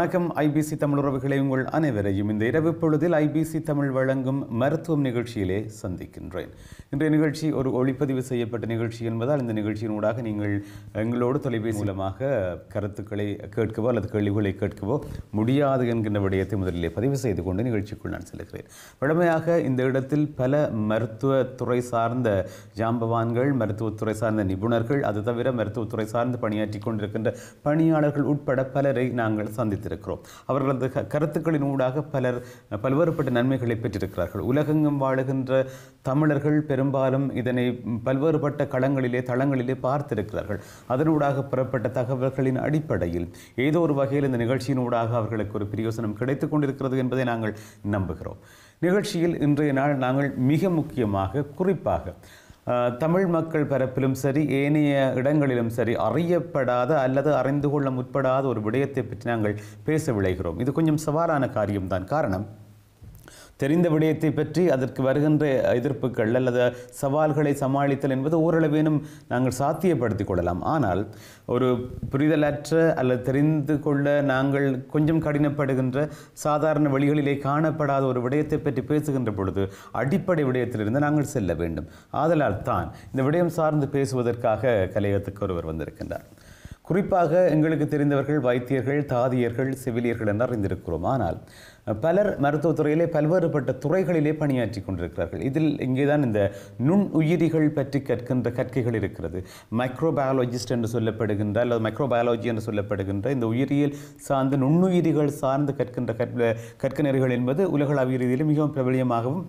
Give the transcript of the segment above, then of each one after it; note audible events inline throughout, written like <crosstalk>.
வணக்கம். ஐபிசி தமிழ் உறவுகளை உங்கள் அனைவரையும் இந்த இரவு பொழுதில் ஐபிசி தமிழ் வழங்கும் மருத்துவம் நிகழ்ச்சியிலே சந்திக்கின்றேன். இன்றைய நிகழ்ச்சி ஒரு ஒளிப்பதிவு செய்யப்பட்ட நிகழ்ச்சி என்பதால் இந்த நிகழ்ச்சியின் ஊடாக நீங்கள் எங்களோடு தொலைபேசி மூலமாக கருத்துக்களை கேட்கவோ அல்லது கேள்விகளை கேட்கவோ முடியாது என்கின்ற விடயத்தை முதலிலே பதிவு செய்து கொண்டு நிகழ்ச்சிக்குள் நான் செல்கிறேன். வழமையாக இந்த இடத்தில் பல மருத்துவத்துறை சார்ந்த ஜாம்பவான்கள் மருத்துவத்துறை சார்ந்த நிபுணர்கள் அது தவிர மருத்துவத்துறை சார்ந்து பணியாற்றி கொண்டிருக்கின்ற பணியாளர்கள் உட்பட பலரை நாங்கள் பார்த்திருக்கிறோம் அவர்களது கருத்துக்களின் ஊடாக பலர் பல்வேறுபட்ட நன்மைகளை பெற்றிருக்கிறார்கள். உலகெங்கும் வாழுகின்ற தமிழர்கள் பெரும்பாலும் இதனை பல்வேறுபட்ட களங்களிலே தளங்களிலே பார்த்திருக்கிறார்கள். அதனூடாக பெறப்பட்ட தகவல்களின் அடிப்படையில் ஏதோ ஒரு வகையில் இந்த நிகழ்ச்சியின் ஊடாக அவர்களுக்கு ஒரு பிரயோசனம் கிடைத்துக் கொண்டிருக்கிறது என்பதை நாங்கள் நம்புகிறோம். நிகழ்ச்சியில் இன்றைய நாள் நாங்கள் மிக முக்கியமாக குறிப்பாக தமிழ் மக்கள் பரப்பிலும் சரி ஏனைய இடங்களிலும் சரி அறியப்படாத அல்லது அறிந்து கொள்ள முற்படாத ஒரு விடயத்தை பற்றி நாங்கள் பேச விளைகிறோம் இது கொஞ்சம் சவாலான காரியம்தான் காரணம்? தெரிந்த விடயத்தை பற்றி அதற்கு வருகின்ற எதிர்ப்புகள் அல்லது சவால்களை சமாளித்தல் என்பது ஓரளவேனும் நாங்கள் சாத்தியப்படுத்திக் கொள்ளலாம். ஆனால் ஒரு புரிதலற்ற அல்லது தெரிந்து கொள்ள நாங்கள் கொஞ்சம் கடினப்படுகின்ற சாதாரண வழிகளிலே காணப்படாத ஒரு விடயத்தை பற்றி பேசுகின்ற பொழுது அடிப்படை விடயத்திலிருந்து நாங்கள் செல்ல வேண்டும். ஆதலால் தான் இந்த விடயம் சார்ந்து பேசுவதற்காக கலையகத்துக்கு ஒருவர் வந்திருக்கின்றார். குறிப்பாக எங்களுக்கு தெரிந்தவர்கள் வைத்தியர்கள் தாதியர்கள் செவிலியர்கள் என்று அறிந்திருக்கிறோம். ஆனால் பலர் மருத்துவத்துறையிலே பல்வேறுபட்ட துறைகளிலே பணியாற்றி கொண்டிருக்கிறார்கள். இதில் இங்கேதான் இந்த நுண் உயிரிகள் பற்றி கற்கின்ற கற்கைகள் இருக்கிறது. மைக்ரோபயாலஜிஸ்ட் என்று சொல்லப்படுகின்ற அல்லது மைக்ரோபயாலஜி என்று சொல்லப்படுகின்ற இந்த உயிரியல் சார்ந்த நுண்ணுயிரிகள் சார்ந்து கற்கின்ற கற்க கற்க என்பது உலகளாவிய ரீதியில் மிகவும் பிரபலியமாகவும்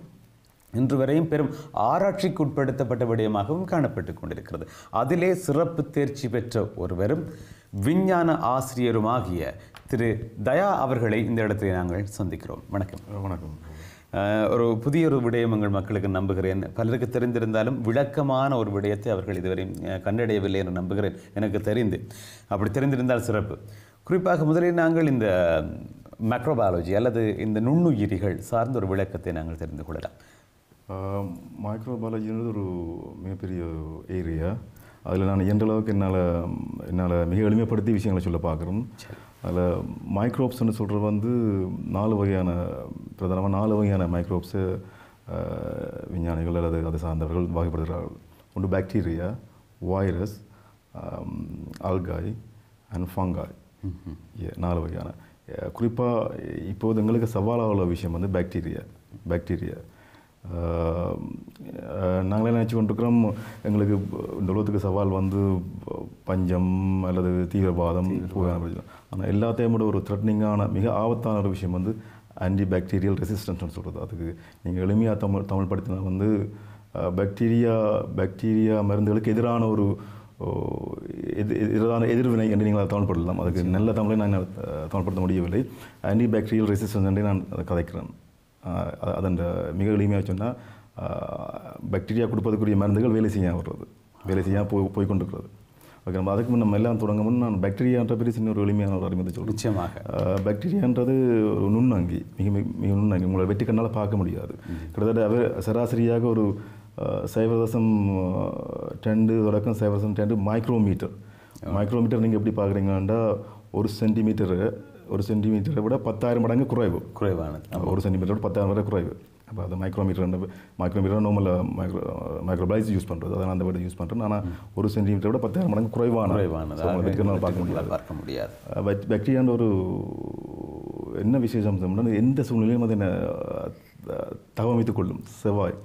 இன்று வரையும் பெரும் ஆராய்ச்சிக்கு உட்படுத்தப்பட்ட விடயமாகவும் காணப்பட்டு கொண்டிருக்கிறது. அதிலே சிறப்பு தேர்ச்சி பெற்ற ஒருவரும் விஞ்ஞான ஆசிரியருமாகிய திரு தயா அவர்களை இந்த இடத்திலே நாங்கள் சந்திக்கிறோம். வணக்கம். வணக்கம். ஒரு புதிய ஒரு விடயம் எங்கள் மக்களுக்கு நம்புகிறேன். பலருக்கு தெரிந்திருந்தாலும் விளக்கமான ஒரு விடயத்தை அவர்கள் இதுவரை அஹ், கண்டடையவில்லை என்று நம்புகிறேன். எனக்கு தெரிந்து. அப்படி தெரிந்திருந்தால் சிறப்பு. குறிப்பாக முதலில் நாங்கள் இந்த மைக்ரோபயாலஜி அல்லது இந்த நுண்ணுயிரிகள் சார்ந்த ஒரு விளக்கத்தை நாங்கள் தெரிந்து கொள்ளலாம். மைக்ரோபாலஜின்றது ஒரு மிகப்பெரிய ஏரியா அதில் நான் எந்த அளவுக்கு என்னால் என்னால் மிக எளிமைப்படுத்தி விஷயங்களை சொல்ல பார்க்குறோம். அதில் மைக்ரோப்ஸ்னு சொல்கிறது வந்து நாலு வகையான பிரதானமாக நாலு வகையான மைக்ரோப்ஸு விஞ்ஞானிகள் அல்லது அதை சார்ந்தவர்கள் வகைப்படுத்துகிறார்கள். ஒன்று bacteria virus algae and fungi நாலு வகையான. குறிப்பாக இப்போது எங்களுக்கு சவாலாக உள்ள விஷயம் வந்து பாக்டீரியா பாக்டீரியா நாங்களே நினச்சி கொண்டிருக்கிறோம் எங்களுக்கு இந்த உலகத்துக்கு சவால் வந்து பஞ்சம் அல்லது தீவிரவாதம் ஆனால் எல்லாத்தையும் விட ஒரு த்ரெட்னிங்கான மிக ஆபத்தான ஒரு விஷயம் வந்து ஆன்டி பாக்டீரியல் ரெசிஸ்டன்ஸ்னு சொல்கிறது அதுக்கு நீங்கள் எளிமையாக தமிழ் தமிழ் படுத்தினா வந்து பாக்டீரியா பாக்டீரியா மருந்துகளுக்கு எதிரான ஒரு எதி எதிரான எதிர்வினை என்று நீங்கள் அதை தமிழ்படுத்தலாம். அதுக்கு நல்ல தமிழை நான் தமிழ்படுத்த முடியவில்லை. ஆன்டி பாக்டீரியல் ரெசிஸ்டன்ஸ் என்று நான் அதை கதைக்கிறேன். அதன் மிக எளிமையாக சொன்னால் பாக்டீரியா கொடுப்பதற்குரிய மருந்துகள் வேலை செய்ய வர்றது வேலை செய்ய போய் போய் கொண்டிருக்கிறது. ஓகே நம்ம அதுக்கு நம்ம எல்லாம் தொடங்க முன் நான் பாக்டீரியான்ற பெரிய சின்ன ஒரு எளிமையான ஒரு அறிமுகத்தை சொல்கிறேன் நிச்சயமாக. பாக்டீரியான்றது ஒரு நுண்ணங்கி மிக மிக மிக நுண்ணங்கி. உங்களை வெட்டி கண்ணால் பார்க்க முடியாது. கிட்டத்தட்ட அவர் சராசரியாக ஒரு சைபர் தசம் ரெண்டு தொடக்கம் சைபர் தசம் ரெண்டு மைக்ரோமீட்டர் மைக்ரோமீட்டர் நீங்கள் எப்படி பார்க்குறீங்கன்னா ஒரு சென்டிமீட்டரு ஒரு சென்டிமீட்டரை விட பத்தாயிரம் மடங்கு குறைவு குறைவானது ஒரு சென்டிமீட்டர் பத்தாயிரம் வரை குறைவு அப்போ அது மைக்ரோமீட்டர் மைக்ரோமீட்டர் நார்மல் மைக்ரோ மைக்ரோபிளைஸ் யூஸ் பண்ணுறது அதான் அந்த வேர்டு யூஸ் பண்ணுறேன் ஆனால் ஒரு சென்டிமீட்டரை விட பத்தாயிரம் மடங்கு குறைவான குறைவானது பார்க்க முடியாது பார்க்க முடியாது பாக்டீரியான்ற ஒரு என்ன விசேஷம் சொன்னால் எந்த சூழ்நிலையும் அதை அஹ், தகவமைத்துக் கொள்ளும் செவ்வாய்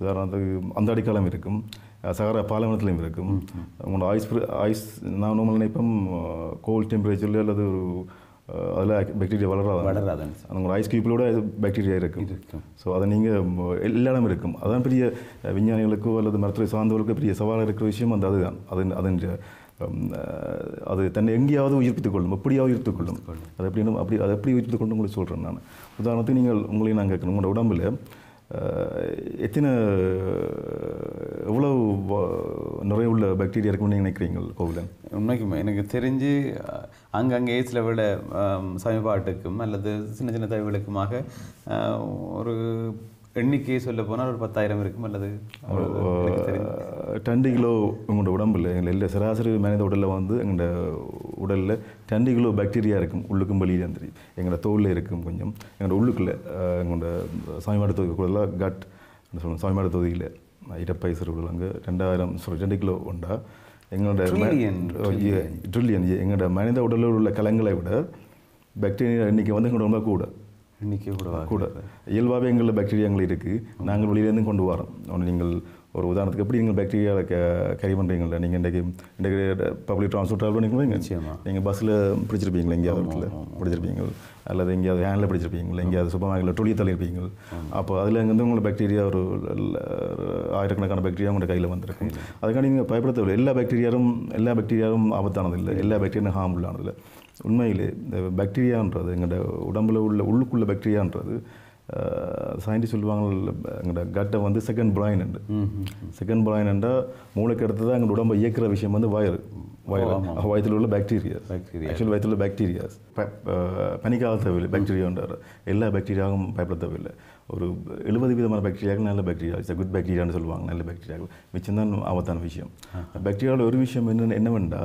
உதாரணத்துக்கு அந்த அடிக்காலம் இருக்கும் சகாரா பாலைவனத்திலையும் இருக்கும் உங்களோட ஐஸ் ஐஸ் நான் நார்மல் நினைப்போம் கோல்ட் டெம்பரேச்சரில் அல்லது ஒரு அதில் பாக்டீரியா வளராது வளராதுன்னு உங்களோட ஐஸ் கியூப்பிலோட பாக்டீரியா இருக்கும். இருக்கும். ஸோ அதை நீங்கள் எல்லா இடம் இருக்கும். அதான் பெரிய விஞ்ஞானிகளுக்கோ அல்லது மருத்துவ சார்ந்தவர்களுக்கோ பெரிய சவாலாக இருக்கிற விஷயம் அந்த அதுதான். அது அதன் அது தன்னை எங்கேயாவது உயிர்ப்பித்துக் கொள்ளும். எப்படியாவது உயிர்ப்பித்துக் கொள்ளும். அது எப்படின்னு அப்படி அதை எப்படி உயிர்ப்பித்துக் கொண்டு உங்களுக்கு சொல்கிறேன் நான். உதாரணத்துக்கு நீங்கள் உங்களையும் நான் கேட்கணும். உங்களோட உடம்புல எத்தனை எவ்வளவு நிறைய நிறைவுள்ள பாக்டீரியா இருக்கும்னு நீங்கள் நினைக்கிறீங்க கோவிலன் உண்மைக்குமே. எனக்கு தெரிஞ்சு அங்கங்கே ஏஜ் லெவலில் சமீபாட்டுக்கும் அல்லது சின்ன சின்ன தவிகளுக்குமாக ஒரு எண்ணிக்கையை சொல்ல போனால் ஒரு பத்தாயிரம் இருக்கும் அல்லது. ரெண்டு கிலோ உங்களோட உடம்புல எங்களை இல்லை சராசரி மனித உடலில் வந்து எங்களோட உடலில் ரெண்டு கிலோ பாக்டீரியா இருக்கும் உள்ளுக்கும் வெளியில தெரியும் எங்களோட தோலில் இருக்கும் கொஞ்சம். எங்களோட உள்ளுக்குள்ளே எங்களோட சாமிமாட தொகுதிக்குள்ள கட் என்ன சொல்லணும் சாமிமாட தொகுதியில் இடப்பை சிறுவில் அங்கே ரெண்டாயிரம் சாரி ரெண்டு கிலோ உண்டா. எங்களோட ட்ரில்லியன் எங்களோட மனித உடலில் உள்ள கலங்களை விட பாக்டீரியா எண்ணிக்கை வந்து எங்களோட ரொம்ப கூட. எண்ணிக்கை கூட கூட. இயல்பாகவே எங்களில் பாக்டீரியாங்கள் இருக்குது நாங்கள் வெளியிலேருந்து கொண்டு வரோம். ஒன்று நீங்கள் ஒரு உதாரணத்துக்கு எப்படி நீங்கள் பாக்டீரியாவை க கேரி பண்ணுறீங்களா நீங்கள் இன்றைக்கு இன்றைக்கு பப்ளிக் ட்ரான்ஸ்போர்ட் ட்ராவல் பண்ணிக்கிறீங்க நிச்சயமா. நீங்கள் பஸ்ஸில் பிடிச்சிருப்பீங்களா? எங்கேயாவது இடத்துல பிடிச்சிருப்பீங்க அல்லது எங்கேயாவது ஹேண்டில் பிடிச்சிருப்பீங்களா? எங்கேயாவது சூப்பர் மார்க்கெட்டில் டொலியை தள்ளியிருப்பீங்க அப்போ அதில் வந்து உங்களுக்கு பாக்டீரியா ஒரு ஆயிரக்கணக்கான பாக்டீரியா உங்களோட கையில் வந்திருக்கும். அதுக்காண்டி நீங்கள் பயப்பட தேவையில்லை எல்லா பாக்டீரியாவும் எல்லா பாக்டீரியாவும் ஆபத்தானது இல்லை எல்லா பாக்டீரியாவும் ஹார்ம்ஃபுல்லானது இல்லை உண்மையிலே இந்த பாக்டீரியான்றது எங்களோட உடம்புல உள்ள உள்ளுக்குள்ள பாக்டீரியான்றது சயின்டிஸ்ட் சொல்லுவாங்க எங்களோட கட்டை வந்து செகண்ட் பிராயின் உண்டு செகண்ட் பிராயின் என்றால் மூளைக்கு அடுத்தது எங்களோட உடம்பை இயக்குற விஷயம் வந்து வயறு. வயறு வயத்தில் உள்ள பாக்டீரியா Bacteria. ஆக்சுவலி வயத்தில் உள்ள பாக்டீரியாஸ் பனிக்காக தேவையில்லை பாக்டீரியான்றார் எல்லா பாக்டீரியாவும் பயப்பட தேவையில்லை. ஒரு எழுபது விதமான பாக்டீரியாக்கள் நல்ல பாக்டீரியா இட்ஸ் குட் பாக்டீரியான்னு சொல்லுவாங்க நல்ல பாக்டீரியாக்கள் மிச்சம் தான் ஆபத்தான விஷயம். பாக்டீரியாவில் ஒரு விஷயம் என்ன என்னவெண்டா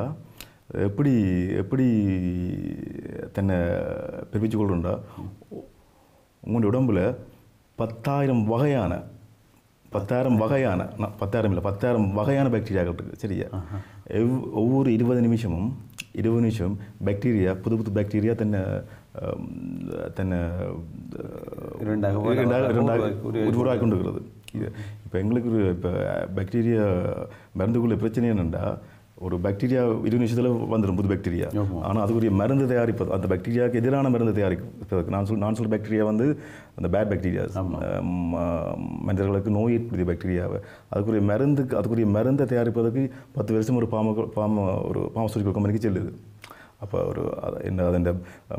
எப்படி எப்படி தன்னை பிரிவிச்சு கொள்றா உங்களுடைய உடம்புல பத்தாயிரம் வகையான பத்தாயிரம் வகையான நான் பத்தாயிரம் இல்லை பத்தாயிரம் வகையான பாக்டீரியாக்கள் இருக்குது சரியா? எவ் ஒவ்வொரு இருபது நிமிஷமும் இருபது நிமிஷம் பாக்டீரியா புது புது பாக்டீரியா தன்னை தன்னை இரண்டாக இரண்டாக இரண்டாக ஒரு- உருவாக்கி கொண்டு இருக்கிறது இப்போ எங்களுக்கு ஒரு இப்போ பாக்டீரியா மருந்துக்குள்ள பிரச்சனை என்னென்னா ஒரு பாக்டீரியா இருபது நிமிஷத்தில் வந்துடும் புது பாக்டீரியா. ஆனால் அதுக்குரிய மருந்து தயாரிப்பது அந்த பாக்டீரியாவுக்கு எதிரான மருந்து தயாரிப்பதற்கு நான் சொல் நான் சொல்ற பாக்டீரியா வந்து அந்த பேட் பாக்டீரியாஸ் மனிதர்களுக்கு நோய் ஏற்படுத்திய பாக்டீரியாவை அதுக்குரிய மருந்துக்கு அதுக்குரிய மருந்தை தயாரிப்பதற்கு பத்து வருஷம் ஒரு பாம பாம ஒரு பாமசூட்டிக்கல் கம்பெனிக்கு செல்லுது. அப்போ ஒரு என்ன அதன்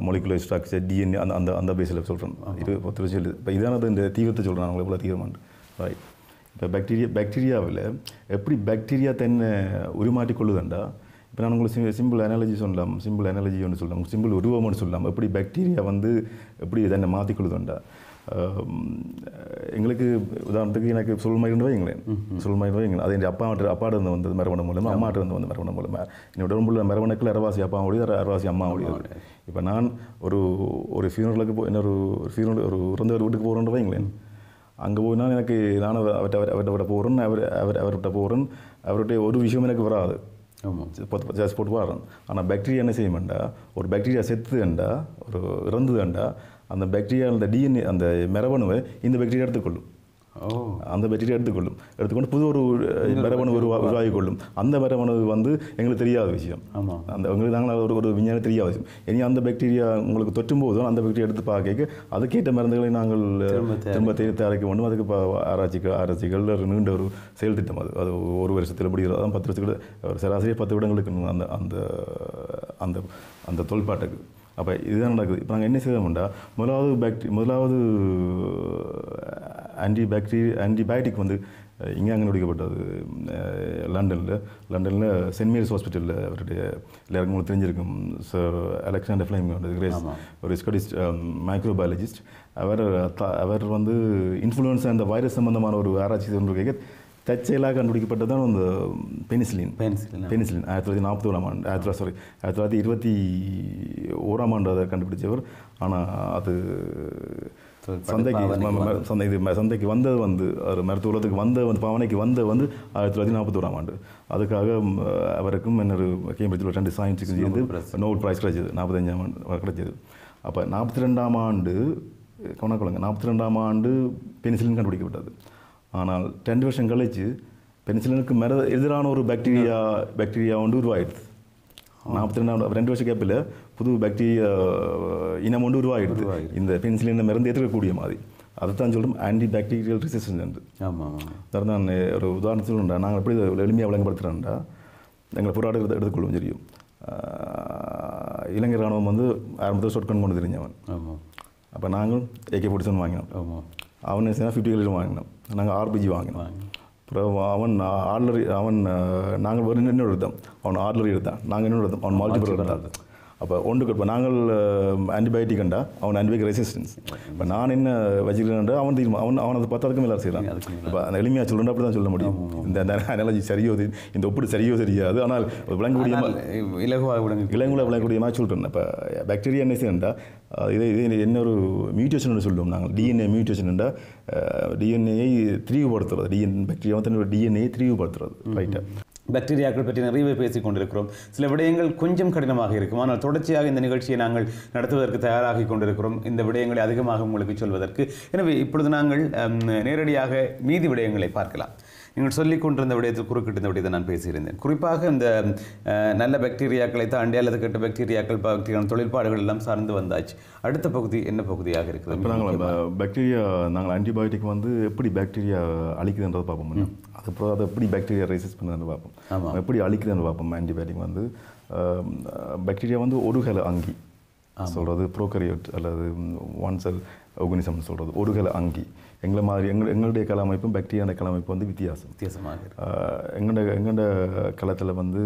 மொலிகுலர் ஸ்ட்ரக்சர் டிஎன்ஏ அந்த அந்த அந்த பேஸில் சொல்கிறேன் இது பத்து வருஷம் செல்லுது. இப்போ இதானது இந்த தீவிரத்தை சொல்கிறேன் அவங்களை எவ்வளோ தீவிரமாண்டு ரைட் இப்போ பாக்டீரியா பாக்டீரியாவில் எப்படி பாக்டீரியா தன்னை உருமாற்றிக் கொள்ளுதுண்டா இப்போ நான் உங்களுக்கு சிம்பிள் அனாலஜி சொல்லலாம். சிம்பிள் அனாலஜி ஒன்று சொல்லலாம். சிம்பிள் உருவம் ஒன்று சொல்லலாம். எப்படி பாக்டீரியா வந்து எப்படி தன்னை மாற்றிக் கொள்ளுதுண்டா ஆம், எங்களுக்கு உதாரணத்துக்கு எனக்கு சொல் மயிருந்து வைங்களேன் சொல் மயிருந்து வைங்களேன் அது என் அப்பா அப்பாட்ட இருந்து வந்தது மரபணம் மூலமாக அம்மாட்ட இருந்து வந்த மரபணம் மூலமாக என்னோட உடம்புல மரபணுக்கள் அரவாசி அப்பா முடியுது அரவாசி அம்மா முடியுது இப்போ நான் ஒரு ஒரு ஃபியூனலுக்கு போ இன்னொரு ஃபியூனல் ஒரு இறந்தவர் வீட்டுக்கு போகிறேன்னு வைங்களேன் அங்கே போனால் எனக்கு நான் அவர்கிட்ட அவர்கிட்ட விட போகிறேன் அவர் அவர் அவர்கிட்ட போகிறேன் அவர்கிட்ட ஒரு விஷயம் எனக்கு வராது. ஆமாம் போட்டு பாடுறேன் ஆனால் பாக்டீரியா என்ன செய்யுமெண்டா? ஒரு பாக்டீரியா செத்துதுண்டா? ஒரு இறந்துதுண்டா? அந்த பாக்டீரியா அந்த டிஎன்ஏ அந்த மரபணுவை இந்த பாக்டீரியா எடுத்துக்கொள்ளும். அந்த பாக்டீரியா எடுத்துக்கொள்ளும். எடுத்துக்கொண்டு புது ஒரு மரபணு உருவா உருவாகி கொள்ளும் அந்த மரபணு வந்து எங்களுக்கு தெரியாத விஷயம். ஆமாம் அந்த உங்களுக்கு நாங்கள் ஒரு ஒரு விஞ்ஞானம் தெரியாத விஷயம். இனி அந்த பாக்டீரியா உங்களுக்கு தொற்றும் போது அந்த பாக்டீரியா எடுத்து பார்க்க அதுக்கேற்ற மருந்துகளை நாங்கள் திரும்ப திரும்ப தே- தயாரிக்க வேண்டும். அதுக்கு இப்போ ஆராய்ச்சிகள் ஆராய்ச்சிகள் ஒரு நீண்ட ஒரு செயல் திட்டம் அது. அது ஒரு வருஷத்தில் முடிகிறது. அதான் பத்து வருஷத்துக்கு ஒரு சராசரி பத்து விடங்களுக்கு அந்த அந்த அந்த அந்த தொல்பாட்டுக்கு. அப்போ இதுதான் நடக்குது. இப்போ நாங்கள் என்ன செய்தோம்டா முதலாவது பாக்டீரி முதலாவது ஆன்டி பாக்டீரி ஆன்டிபயோட்டிக் வந்து இங்கே அங்கே நடிக்கப்பட்டது லண்டனில். லண்டனில் சென்ட் மேரிஸ் ஹாஸ்பிட்டலில் அவருடைய எல்லாருக்கும் உங்களுக்கு தெரிஞ்சிருக்கும். சார் அலெக்சாண்டர் ஃப்ளைம் கிரேஸ் ஒரு ஸ்கடிஸ்ட் மைக்ரோபயாலஜிஸ்ட் அவர் த- அவர் வந்து இன்ஃப்ளூயன்ஸ் அந்த வைரஸ் சம்பந்தமான ஒரு ஆராய்ச்சி செய்து தற்செயலாக கண்டுபிடிக்கப்பட்டது தான் அந்த பெனிசிலின் பென்சிலின் பெனிசிலின் ஆயிரத்தி தொள்ளாயிரத்தி நாற்பத்தி ஓராம் ஆண்டு ஆயிரத்தி தொள்ளாயிரத்தி சாரி ஆயிரத்தி தொள்ளாயிரத்தி இருபத்தி ஓராம் ஆண்டு அதை கண்டுபிடிச்சவர். ஆனால் அது சந்தைக்கு சந்தை இது சந்தைக்கு வந்தது. வந்து ஒரு மருத்துவ உலகத்துக்கு வந்த வந்து பாவனைக்கு வந்த வந்து ஆயிரத்தி தொள்ளாயிரத்தி நாற்பத்தி ஓராம் ஆண்டு. அதுக்காக அவருக்கும் இன்னொரு கேம்பிரிட்ஜில் ரெண்டு சயின்ஸுக்கு சேர்ந்து நோபல் ப்ரைஸ் கிடைச்சது. நாற்பத்தஞ்சாம் ஆண்டு கிடைச்சது. அப்போ நாற்பத்தி ரெண்டாம் ஆண்டு கவனக்கொள்ளுங்க நாற்பத்தி ரெண்டாம் ஆண்டு பெனிசிலின் கண்டுபிடிக்கப்பட்டது. ஆனால் ரெண்டு வருஷம் கழிச்சு பெனிசிலினுக்கு மேல எதிரான ஒரு பாக்டீரியா பாக்டீரியா ஒன்று உருவாயிடுது. நாற்பத்தி ரெண்டாம் ரெண்டு வருஷம் கேப்பில் புது பாக்டீரியா இனம் ஒன்று உருவாயிடுது இந்த பென்சிலினை மருந்து ஏற்றுக்கக்கூடிய மாதிரி. அதைத்தான் சொல்கிறோம் ஆன்டி பாக்டீரியல் ரெசிஸ்டன்ட் ஆமாம் ஆமாம் நான் ஒரு உதாரணம் சொல்லுண்டா நாங்கள் எப்படி எளிமையாக விளங்கப்படுத்துகிறோம்டா எங்களை போராட்டம் எடுத்து எடுத்துக்கொள்வோம் தெரியும். இலங்கை ராணுவம் வந்து ஆரம்பத்தில் சொற்கன் கொண்டு தெரிஞ்சவன். ஆமாம் அப்போ நாங்கள் ஏகே பொடிசன் வாங்கினோம். ஆமாம் அவன் என்ன ஃபிஃப்டி கிலோ வாங்கினோம். நாங்கள் ஆர்பிஜி வாங்கினோம். அப்புறம் அவன் ஆர்லரி அவன் நாங்கள் ஒரு இன்னொரு எடுத்தோம்? அவன் ஆர்லரி எடுத்தான். நாங்கள் இன்னொரு எடுத்தோம்? அவன் மல்டிபிள் எடுத்தான். அப்போ ஒன்றுக்கு இப்போ நாங்கள் ஆன்டிபயோட்டிக் கண்டா அவன் ஆன்டிபயோட்டிக் ரெசிஸ்டன்ஸ் இப்போ நான் என்ன வச்சுக்கிறேன் அவன் தீர்மா அவன் அவன் அதை பத்தாதுக்கும் எல்லாரும் அதுக்கு இப்போ அந்த எளிமையாக சொல்கிறேன் அப்படி தான் சொல்ல முடியும். இந்த அந்த அனாலஜி சரியோ இந்த ஒப்பிடு சரியோ தெரியாது. ஆனால் விளங்கக்கூடிய இலகுவாக விளங்கு இளங்குல விளங்கக்கூடிய மாதிரி சொல்கிறேன் இப்போ பாக்டீரியா என்ன செய்யண்டா இது இது என்ன ஒரு மியூட்டேஷன் சொல்லுவோம் நாங்கள். டிஎன்ஏ மியூட்டேஷன்டா டிஎன்ஏயை திரிவுபடுத்துறது. டிஎன் பாக்டீரியா வந்து டிஎன்ஏயை திரிவுபடுத்துறது. ரைட்டாக பாக்டீரியாக்கள் பற்றி நிறையவே பேசிக் கொண்டிருக்கிறோம் சில விடயங்கள் கொஞ்சம் கடினமாக இருக்கும். ஆனால் தொடர்ச்சியாக இந்த நிகழ்ச்சியை நாங்கள் நடத்துவதற்கு தயாராகி கொண்டிருக்கிறோம். இந்த விடயங்களை அதிகமாக உங்களுக்கு சொல்வதற்கு. எனவே இப்பொழுது நாங்கள் நேரடியாக மீதி விடயங்களை பார்க்கலாம். நீங்கள் சொல்லிக் கொண்டிருந்த விடயத்தில் குறுக்கிட்டிருந்த விடயத்தை நான் பேசியிருந்தேன். குறிப்பாக இந்த நல்ல பாக்டீரியாக்களை தாண்டி அல்லது கெட்ட பாக்டீரியாக்கள் பாக்டீரியா தொழிற்பாடுகள் எல்லாம் சார்ந்து வந்தாச்சு. அடுத்த பகுதி என்ன பகுதியாக இப்போ இருக்குது நாங்கள் பாக்டீரியா நாங்கள் ஆன்டிபயோட்டிக் வந்து எப்படி பாக்டீரியா அழிக்குதுன்றதை பார்ப்போம். அதுக்கப்புறம் அதை எப்படி பாக்டீரியா ரெசிஸ்ட் பண்ணுதுன்னு பார்ப்போம். ஆமா. எப்படி அழிக்குதுன்னு பார்ப்போம். ஆன்டிபயோட்டிக் வந்து பாக்டீரியா வந்து ஒரு கல அங்கி. சொல்கிறது ப்ரோகரியோட் அல்லது ஒன் செல் ஆர்கனிசம்னு சொல்கிறது ஒரு கல அங்கி. எங்களை மாதிரி எங்கள் எங்களுடைய கலமைப்பும் பாக்டீரியா கலமைப்பு வந்து வித்தியாசம். வித்தியாசமாக எங்கட எங்கட களத்தில் வந்து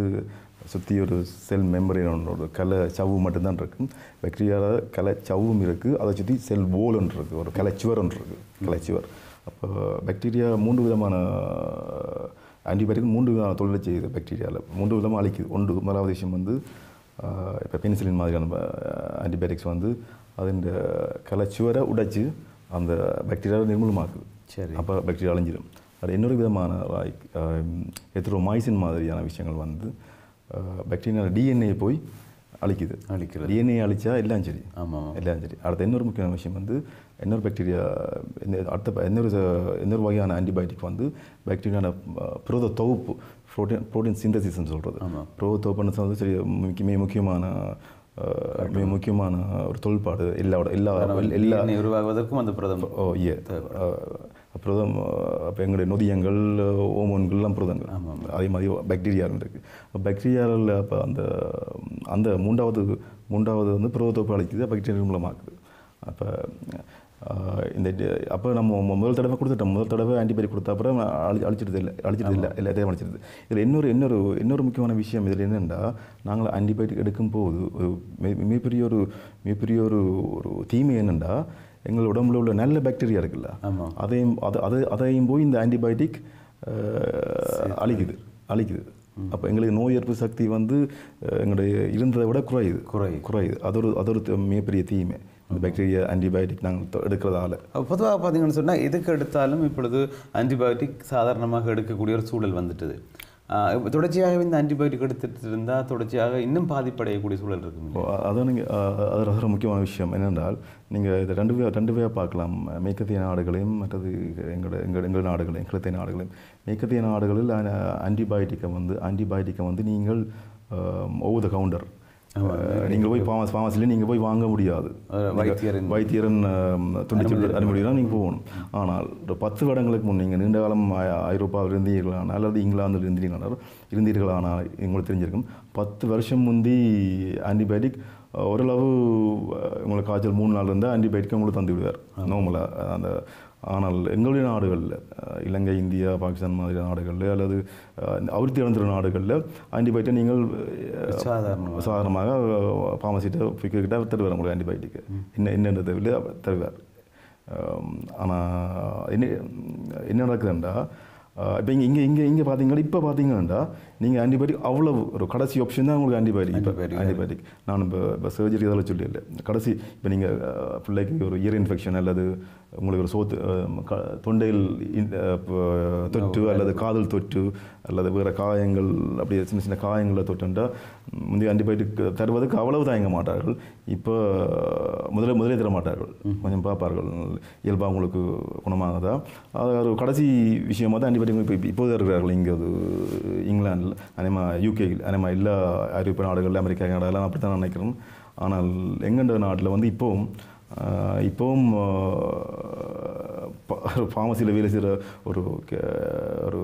சுற்றி ஒரு செல் மெம்பரின் ஒரு கலை சவ்வு மட்டும்தான் இருக்கு பாக்டீரியாவில் கலை சவ்வும் இருக்குது அதை சுற்றி செல் ஓலன் இருக்குது ஒரு கலைச்சுவர் ஒன்று இருக்குது கலைச்சுவர் அப்போ பாக்டீரியா மூன்று விதமான ஆன்டிபயோட்டிக் மூன்று விதமான தொழிலை செய்யுது பாக்டீரியாவில் மூன்று விதமாக அழிக்குது. ஒன்று முதலாவது விஷயம் வந்து இப்போ பென்சிலின் மாதிரியான ஆன்டிபயோட்டிக்ஸ் வந்து அதன் கலைச்சுவரை உடைச்சு அந்த பாக்டீரியாவை நிர்மூலமாக்குது. சரி. அப்போ பாக்டீரியா அழிஞ்சிடும் அது இன்னொரு விதமான எத்ரோமாய்சின் மாதிரியான விஷயங்கள் வந்து பாக்டீரியா டிஎன்ஏ போய் அழிக்குது. அழிக்கிறது. டிஎன்ஏ அழிச்சா எல்லாம் சரி. ஆமாம். எல்லாம் சரி. அடுத்த இன்னொரு முக்கியமான விஷயம் வந்து இன்னொரு பாக்டீரியா அடுத்த இன்னொரு இன்னொரு வகையான ஆன்டிபயோட்டிக் வந்து பாக்டீரியான புரோத தொகுப்பு ப்ரோட்டீன் ப்ரோட்டீன் சிந்தசிஸ்ன்னு சொல்கிறது ஆமாம். புரோத தொகுப்புன்னு சொல்றது சரி முக்கிய மிக முக்கியமான மிக முக்கியமான ஒரு தொழில்பாடு எல்லா எல்லா எல்லா உருவாகுவதற்கும் அந்த பிரதமர் ஓ ஏ புரதம் அப்போ எங்களுடைய நொதியங்கள் ஓமோன்கள்லாம் புரதங்கள். அதே மாதிரி பாக்டீரியா இருக்குது பாக்டீரியாவில் அப்போ அந்த அந்த மூன்றாவது மூன்றாவது வந்து புரதத்தொப்பு அழிக்குது பாக்டீரியா மூலமாக்குது. அப்போ இந்த அப்போ நம்ம முதல் தடவை கொடுத்துட்டோம். முதல் தடவை ஆன்டிபயோட்டிக் கொடுத்த அப்புறம் அழி அழிச்சிடுது இல்லை அழிச்சிடுது இல்லை எல்லாத்தையும் அழிச்சிடுது இதில் இன்னொரு இன்னொரு இன்னொரு முக்கியமான விஷயம் இதில் என்னென்னா நாங்கள் ஆன்டிபயோட்டிக் எடுக்கும் போது ஒரு மிக- மிகப்பெரிய ஒரு மிகப்பெரிய ஒரு ஒரு தீமை என்னென்னா எங்கள் உடம்புல உள்ள நல்ல பாக்டீரியா இருக்குல்ல அதையும் அது அது அதையும் போய் இந்த ஆன்டிபயோட்டிக் அழிக்குது அழிக்குது. அப்போ எங்களுக்கு நோய் எதிர்ப்பு சக்தி வந்து எங்களுடைய இருந்ததை விட குறையுது. குறையுது. குறையுது. அது ஒரு அது ஒரு மிகப்பெரிய தீமை. இந்த பாக்டீரியா ஆன்டிபயோட்டிக் நாங்கள் எடுக்கிறதால. பொதுவாக பார்த்தீங்கன்னு சொன்னால் எதுக்கு எடுத்தாலும் இப்பொழுது ஆன்டிபயோட்டிக் சாதாரணமாக எடுக்கக்கூடிய ஒரு சூழல் வந்துட்டுது. தொடர்ச்சியாக இந்த ஆன்டிபயோட்டிக் எடுத்துட்டு இருந்தால் தொடர்ச்சியாக இன்னும் பாதிப்படையக்கூடிய சூழல் இருக்கும் இப்போ அ- அதான் நீங்கள் அது ரொம்ப முக்கியமான விஷயம். என்னென்றால் நீங்கள் இதை ரெண்டு வே ரெண்டு வேயாக பார்க்கலாம். மேற்கத்திய நாடுகளையும் மற்றது எங்களோட எங்கள் எங்கள் நாடுகளையும் கிழத்திய நாடுகளையும். மேற்கத்திய நாடுகளில் ஆன்டிபயோட்டிக்கை வந்து ஆன்டிபயோட்டிக்கை வந்து நீங்கள் ஓவர் த கவுண்டர் நீங்கள் போய் ஃபார்மஸ் ஃபார்மஸில் நீங்கள் போய் வாங்க முடியாது. வைத்தியரின் வைத்தியரன் துண்டிச்சு அனுமதிதான் நீங்கள் போகணும். ஆனால் ஒரு பத்து வருடங்களுக்கு முன் நீங்கள் நீண்ட காலம் ஐரோப்பாவில் இருந்தீர்களானால் அல்லது இங்கிலாந்தில் இருந்தீர்களானால் இருந்தீர்களானால் உங்களுக்கு தெரிஞ்சிருக்கும். பத்து வருஷம் முந்தி ஆன்டிபயோட்டிக் ஓரளவு உங்களுக்கு காய்ச்சல் மூணு நாள் இருந்தால் ஆன்டிபயோட்டிக் உங்களுக்கு தந்து விடுவார். நார்மலாக அந்த ஆனால் எங்களுடைய நாடுகளில் இலங்கை இந்தியா பாகிஸ்தான் மாதிரி நாடுகளில் அல்லது அவிர்த்தி இழந்துற நாடுகளில் ஆன்டிபயோட்டிக் நீங்கள் அஹ், சாதாரணமாக. ஃபார்மசிட்ட கிட்ட தருவார் உங்களுக்கு ஆன்டிபயோட்டிக் என்ன என்னென்ன தவிர தருவார். ஆனால் என்ன என்ன நடக்குதுண்டா இப்போ இங்கே இங்கே இங்கே இங்கே பார்த்தீங்கன்னா இப்போ பார்த்தீங்கன்னா நீங்கள் ஆன்டிபயோட்டிக் அவ்வளவு ஒரு கடைசி ஆப்ஷன் தான் உங்களுக்கு ஆன்டிபயோட்டிக் இப்போ ஆன்டிபயோட்டிக் நான் இப்போ இப்போ சர்ஜரி இதெல்லாம் சொல்லி இல்லை கடைசி இப்போ நீங்கள் பிள்ளைக்கு ஒரு இயர் இன்ஃபெக்ஷன் அல்லது உங்களுக்கு ஒரு சோத்து தொண்டையில் தொற்று அல்லது காதல் தொற்று அல்லது வேறு காயங்கள் அப்படியே சின்ன சின்ன காயங்களை தொட்டுண்டா முந்தைய ஆன்டிபயோட்டிக் தருவதற்கு அவ்வளவு தயங்க மாட்டார்கள். இப்போ முதல்ல முதலே தர மாட்டார்கள். கொஞ்சம் பார்ப்பார்கள். இயல்பாக உங்களுக்கு குணமாகுதா? அது ஒரு கடைசி விஷயமா தான் ஆன்டிபயோட்டிக் இப்போ இப்போது இருக்கிறார்கள் இங்கே அது இங்கிலாந்தில். அனேமா யூகேயில் அனேமா எல்லா ஐரோப்பிய நாடுகளில் அமெரிக்கா கனடாலாம் அப்படி தான் நினைக்கிறேன் ஆனால் எங்கண்ட நாட்டில் வந்து இப்போவும் இப்போவும் ஃபார்மசியில் வேலை செய்கிற ஒரு ஒரு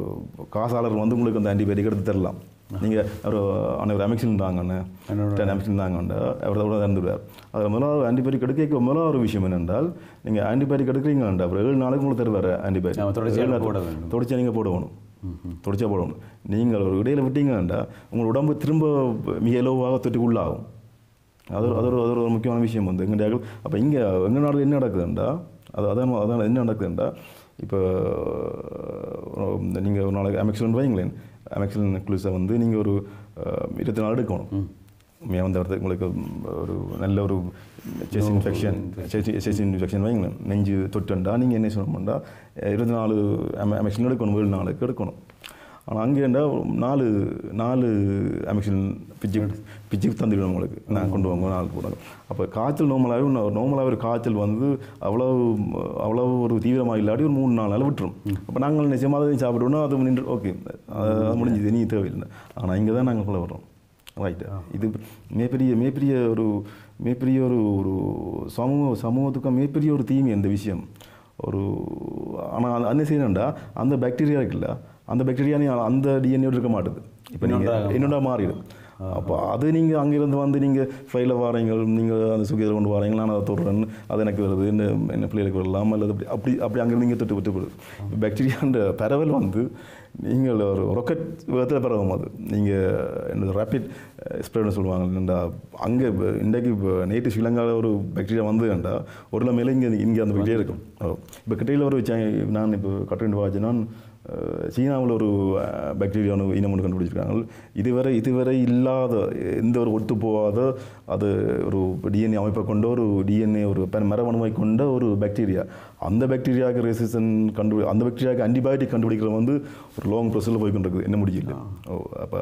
காசாளர் வந்து உங்களுக்கு அந்த ஆன்டிபயோட்டிக் எடுத்து தரலாம். நீங்கள் ஒரு அன்னைக்கு ஒரு அமெக்சின் தாங்கண்ணே டென் அமெக்சின் தாங்கண்டா அவர் கூட இறந்துடுவார் அதில் முதலாவது ஆன்டிபயோட்டிக் எடுக்க முதலாவது ஒரு விஷயம் என்னென்றால் நீங்கள் ஆன்டிபயோட்டிக் எடுக்கிறீங்கண்டா அப்புறம் ஏழு நாளைக்கு உங்களுக்கு தருவார் ஆன்டிபயோட்டிக் தொடர்ச்சியாக நீங்கள் போடணும். தொடர்ச்சியாக போடணும். நீங்கள் ஒரு இடையில விட்டீங்கன்னா உங்கள் உடம்பு திரும்ப மிக இலவாக தொட்டுக்கு உள்ளாகும் அது ஒரு- அது ஒரு அது ஒரு முக்கியமான விஷயம் வந்து எங்கள் அப்போ இங்கே எங்கள் நாடு என்ன நடக்குதுண்டா அது அதான் அதான் என்ன நடக்குதுண்டா இப்போ நீங்கள் ஒரு நாளைக்கு அமெக்சலன் வைங்களேன் அமெக்சலன் குளிஸை வந்து நீங்கள் ஒரு இருபத்தி நாலு எடுக்கணும் உண்மையாக வந்து வரது உங்களுக்கு ஒரு நல்ல ஒரு செஸ் இன்ஃபெக்ஷன் செஸ் இன்ஃபெக்ஷன் வைங்களேன் நெஞ்சு தொட்டுண்டா நீங்கள் என்ன சொல்லணும்டா இருபத்தி நாலு அமெக்சன் எடுக்கணும் ஏழு நாளுக்கு எடுக்கணும் ஆனால் அங்கேண்டா நாலு நாலு அமெக்சன் பிச்சு பிச்சு தந்துவிடும் உங்களுக்கு. நான் கொண்டு வாங்க நாலு போடுங்க. அப்போ காய்ச்சல் நார்மலாகவே நார்மலாகவே ஒரு காய்ச்சல் வந்து அவ்வளோ அவ்வளோ ஒரு தீவிரமாக இல்லாட்டி ஒரு மூணு நாலு நாள் விட்டுரும். அப்போ நாங்கள் நிச்சயமாக அதை சாப்பிடணும் அது நின்று ஓகே அது முடிஞ்சது நீ தேவையில்லை. ஆனால் இங்கே தான் நாங்கள் வர்றோம். ரைட்டு இது மிகப்பெரிய மிகப்பெரிய ஒரு மிகப்பெரிய ஒரு ஒரு சமூக சமூகத்துக்கு மிகப்பெரிய ஒரு தீமை இந்த விஷயம். ஒரு ஆனால் என்ன செய்யணும்டா? அந்த பாக்டீரியா இருக்குல்ல அந்த பாக்டீரியா நீ அந்த டிஎன்ஏ இருக்க மாட்டுது. இப்போ நீங்கள் என்னோட மாறிடும் அப்போ அது நீங்கள் அங்கிருந்து வந்து நீங்கள் ஃபைலில் வாரீங்க நீங்கள் அந்த சுகர் கொண்டு வாரீங்க நான் அதை தொடுறேன் அது எனக்கு வருது என்ன என்ன பிள்ளைகளுக்கு வரலாம் அல்லது அப்படி அப்படி அப்படி அங்கிருந்து நீங்கள் தொட்டு விட்டு போடுது பாக்டீரியான்ற பரவல் வந்து நீங்கள் ஒரு ரொக்கெட் விதத்தில் பரவும் அது. நீங்கள் என்ன ரேப்பிட் ஸ்ப்ரெட்னு சொல்லுவாங்க. அங்கே இப்போ இன்றைக்கு இப்போ நேற்று ஸ்ரீலங்காவில் ஒரு பாக்டீரியா வந்ததுண்டா ஒரு மேலே இங்கே இங்கே அந்த பாக்டீரியா இருக்கும். இப்போ கிட்டையில் ஒரு நான் இப்போ கட்டுண்டு வாச்சு நான் சீனாவில் ஒரு பாக்டீரியா இனம் ஒன்று கண்டுபிடிச்சிருக்காங்க. இதுவரை இதுவரை இல்லாத எந்த ஒரு ஒத்து போகாத அது ஒரு டிஎன்ஏ அமைப்பை கொண்ட ஒரு டிஎன்ஏ ஒரு மரபணுவை கொண்ட ஒரு பாக்டீரியா அந்த பாக்டீரியாவுக்கு ரெசிஸ்டன் கண்டு அந்த பாக்டீரியாவுக்கு ஆன்டிபயோட்டிக் கண்டுபிடிக்கிறது வந்து ஒரு லாங் ப்ரொசஸில் போய் கொண்டிருக்குது என்ன முடியல. ஓ அப்போ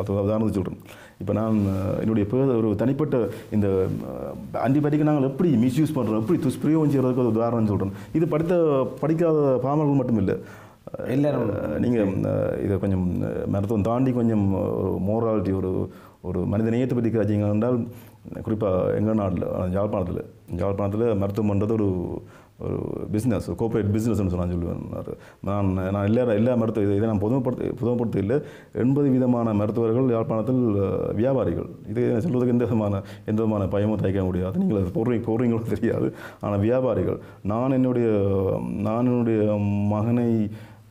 அது உதாரணத்துக்கு சொல்கிறேன் இப்போ நான் என்னுடைய பேர் ஒரு தனிப்பட்ட இந்த ஆன்டிபயோட்டிக்கை நாங்கள் எப்படி மிஸ்யூஸ் பண்ணுறோம் எப்படி துஷ்பிரயோகம் செய்கிறதுக்கு ஒரு உதாரணம் சொல்கிறேன் இது படித்த படிக்காத பாமர்கள் மட்டும் இல்லை எல்லாரும் நீங்கள் இதை கொஞ்சம் மருத்துவம் தாண்டி கொஞ்சம் ஒரு மோராலிட்டி ஒரு ஒரு மனித நேயத்தை பற்றி காய்ச்சிங்க என்றால் குறிப்பாக எங்கள் நாட்டில் யாழ்ப்பாணத்தில் யாழ்ப்பாணத்தில் மருத்துவம் பண்ணுறது ஒரு ஒரு பிஸ்னஸ் கோஆப்ரேட் பிஸ்னஸ்னு நான் சொல்லுவேன் நான் நான் எல்லா எல்லா மருத்துவ இதை நான் பொதுமைப்படுத்த பொதுமைப்படுத்த இல்லை. எண்பது விதமான மருத்துவர்கள் யாழ்ப்பாணத்தில் வியாபாரிகள். இது சொல்வதற்கு எந்த விதமான எந்த விதமான பயமும் தயக்க முடியாது. நீங்கள் அது போடுறீங்க போடுறீங்களோ தெரியாது. ஆனால் வியாபாரிகள். நான் என்னுடைய நான் என்னுடைய மகனை